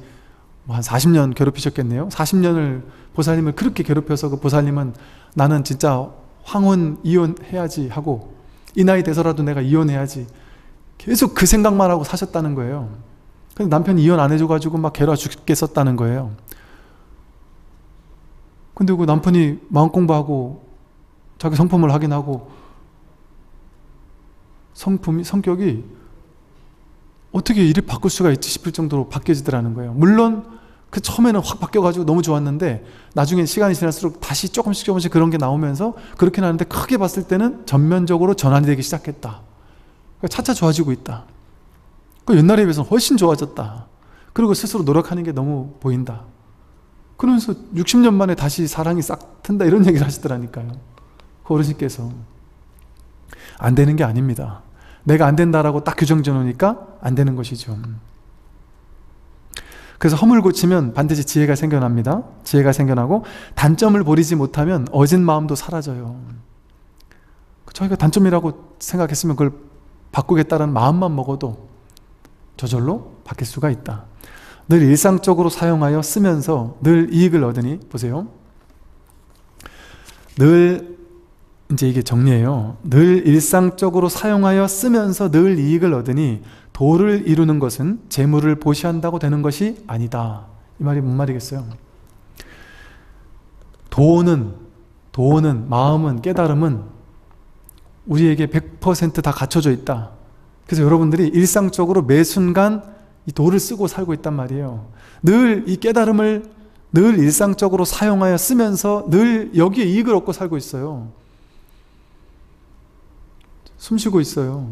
뭐한 40년 괴롭히셨겠네요. 40년을 보살님을 그렇게 괴롭혀서 그 보살님은 나는 진짜 황혼 이혼해야지 하고 이 나이 돼서라도 내가 이혼해야지 계속 그 생각만 하고 사셨다는 거예요. 근데 남편이 이혼 안 해줘가지고 막 괴로워 죽겠었다는 거예요. 근데 그 남편이 마음 공부하고 자기 성품을 확인하고 성품이 성격이 어떻게 이리 바꿀 수가 있지 싶을 정도로 바뀌어지더라는 거예요. 물론 그 처음에는 확 바뀌어가지고 너무 좋았는데 나중에 시간이 지날수록 다시 조금씩 조금씩 그런 게 나오면서 그렇게 나는데 크게 봤을 때는 전면적으로 전환이 되기 시작했다. 그러니까 차차 좋아지고 있다. 그 옛날에 비해서 훨씬 좋아졌다. 그리고 스스로 노력하는 게 너무 보인다. 그러면서 60년 만에 다시 사랑이 싹 튼다 이런 얘기를 하시더라니까요. 그 어르신께서 안 되는 게 아닙니다. 내가 안 된다라고 딱 규정 지어놓으니까 안 되는 것이죠. 그래서 허물 고치면 반드시 지혜가 생겨납니다. 지혜가 생겨나고 단점을 버리지 못하면 어진 마음도 사라져요. 저희가 단점이라고 생각했으면 그걸 바꾸겠다는 마음만 먹어도 저절로 바뀔 수가 있다. 늘 일상적으로 사용하여 쓰면서 늘 이익을 얻으니 보세요. 늘 이제 이게 정리예요. 늘 일상적으로 사용하여 쓰면서 늘 이익을 얻으니 도를 이루는 것은 재물을 보시한다고 되는 것이 아니다. 이 말이 뭔 말이겠어요? 도는 도는 마음은 깨달음은 우리에게 100%다 갖춰져 있다. 그래서 여러분들이 일상적으로 매 순간 이 도를 쓰고 살고 있단 말이에요. 늘 이 깨달음을 늘 일상적으로 사용하여 쓰면서 늘 여기에 이익을 얻고 살고 있어요. 숨 쉬고 있어요.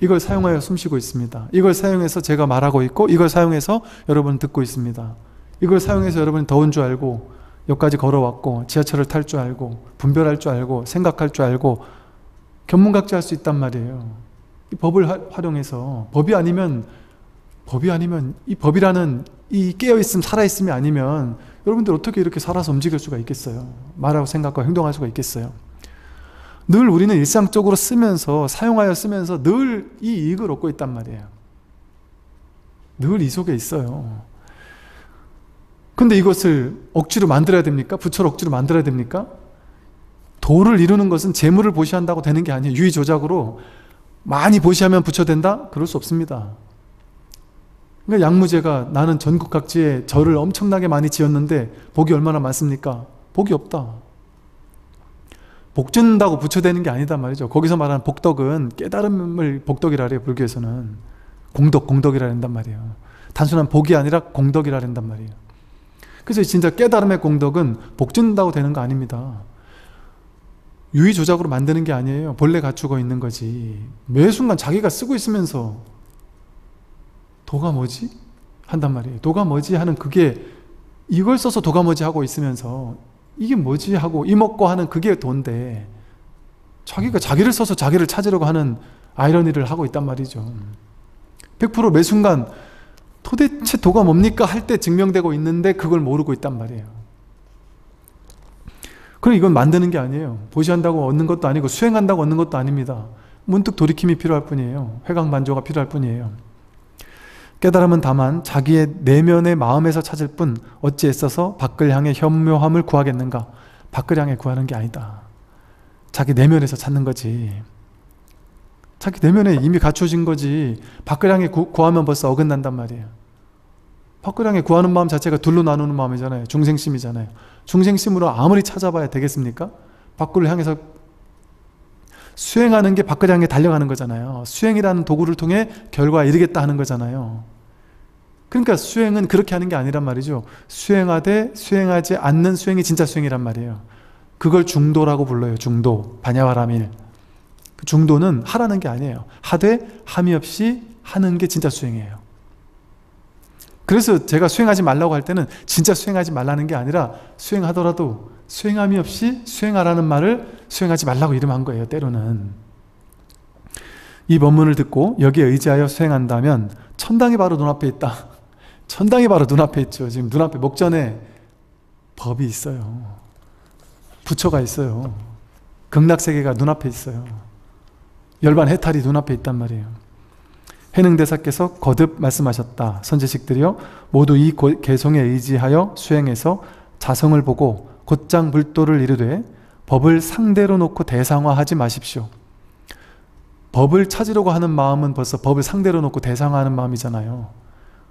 이걸 사용하여 숨 쉬고 있습니다. 이걸 사용해서 제가 말하고 있고 이걸 사용해서 여러분 듣고 있습니다. 이걸 사용해서 여러분이 더운 줄 알고 여기까지 걸어왔고 지하철을 탈 줄 알고 분별할 줄 알고 생각할 줄 알고 견문각지 할 수 있단 말이에요. 이 법을 하, 활용해서 법이 아니면 법이 아니면 이 법이라는 이 깨어있음 살아있음이 아니면 여러분들 어떻게 이렇게 살아서 움직일 수가 있겠어요 말하고 생각하고 행동할 수가 있겠어요 늘 우리는 일상적으로 쓰면서 사용하여 쓰면서 늘 이 이익을 얻고 있단 말이에요 늘 이 속에 있어요 근데 이것을 억지로 만들어야 됩니까? 부처를 억지로 만들어야 됩니까? 도를 이루는 것은 재물을 보시한다고 되는 게 아니에요 유의 조작으로 많이 보시하면 부처 된다? 그럴 수 없습니다 그러니까 양무제가 나는 전국 각지에 절을 엄청나게 많이 지었는데 복이 얼마나 많습니까? 복이 없다. 복 준다고 부처되는 게 아니다 말이죠. 거기서 말하는 복덕은 깨달음을 복덕이라 그래요. 불교에서는. 공덕, 공덕이라 한단 말이에요. 단순한 복이 아니라 공덕이라 한단 말이에요. 그래서 진짜 깨달음의 공덕은 복 준다고 되는 거 아닙니다. 유의 조작으로 만드는 게 아니에요. 본래 갖추고 있는 거지. 매 순간 자기가 쓰고 있으면서 도가 뭐지? 한단 말이에요. 도가 뭐지? 하는 그게 이걸 써서 도가 뭐지? 하고 있으면서 이게 뭐지? 하고 이먹고 하는 그게 도인데 자기가 자기를 써서 자기를 찾으려고 하는 아이러니를 하고 있단 말이죠. 100%매 순간 도대체 도가 뭡니까? 할 때 증명되고 있는데 그걸 모르고 있단 말이에요. 그럼 이건 만드는 게 아니에요. 보시한다고 얻는 것도 아니고 수행한다고 얻는 것도 아닙니다. 문득 돌이킴이 필요할 뿐이에요. 회강 반조가 필요할 뿐이에요. 깨달음은 다만 자기의 내면의 마음에서 찾을 뿐 어찌 애써서 밖을 향해 현묘함을 구하겠는가? 밖을 향해 구하는 게 아니다. 자기 내면에서 찾는 거지. 자기 내면에 이미 갖춰진 거지. 밖을 향해 구, 하면 벌써 어긋난단 말이에요. 밖을 향해 구하는 마음 자체가 둘로 나누는 마음이잖아요. 중생심이잖아요. 중생심으로 아무리 찾아봐야 되겠습니까? 밖을 향해서 수행하는 게 밖을 향해 달려가는 거잖아요. 수행이라는 도구를 통해 결과에 이르겠다 하는 거잖아요. 그러니까 수행은 그렇게 하는 게 아니란 말이죠. 수행하되 수행하지 않는 수행이 진짜 수행이란 말이에요. 그걸 중도라고 불러요. 중도. 반야와라밀. 그 중도는 하라는 게 아니에요. 하되 함이 없이 하는 게 진짜 수행이에요. 그래서 제가 수행하지 말라고 할 때는 진짜 수행하지 말라는 게 아니라 수행하더라도 수행함이 없이 수행하라는 말을 수행하지 말라고 이름한 거예요. 때로는. 이 법문을 듣고 여기에 의지하여 수행한다면 천당이 바로 눈앞에 있다. 천당이 바로 눈앞에 있죠. 지금 눈앞에 목전에 법이 있어요. 부처가 있어요. 극락세계가 눈앞에 있어요. 열반 해탈이 눈앞에 있단 말이에요. 해능대사께서 거듭 말씀하셨다. 선제식들이여 모두 이 개성에 의지하여 수행해서 자성을 보고 곧장 불도를 이르되 법을 상대로 놓고 대상화하지 마십시오. 법을 찾으려고 하는 마음은 벌써 법을 상대로 놓고 대상화하는 마음이잖아요.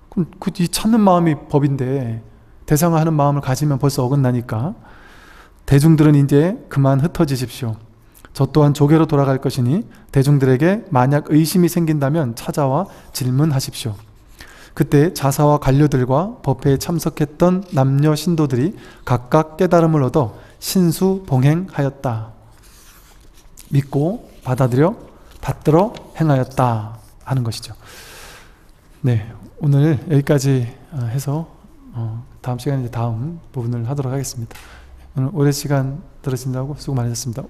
그럼 그 이 찾는 마음이 법인데 대상화하는 마음을 가지면 벌써 어긋나니까 대중들은 이제 그만 흩어지십시오. 저 또한 조계로 돌아갈 것이니 대중들에게 만약 의심이 생긴다면 찾아와 질문하십시오. 그때 자사와 관료들과 법회에 참석했던 남녀 신도들이 각각 깨달음을 얻어 신수봉행하였다. 믿고 받아들여 받들어 행하였다 하는 것이죠. 네, 오늘 여기까지 어, 해서 어, 다음 시간에 다음 부분을 하도록 하겠습니다. 오늘 오랜 시간 들으신다고 수고 많으셨습니다.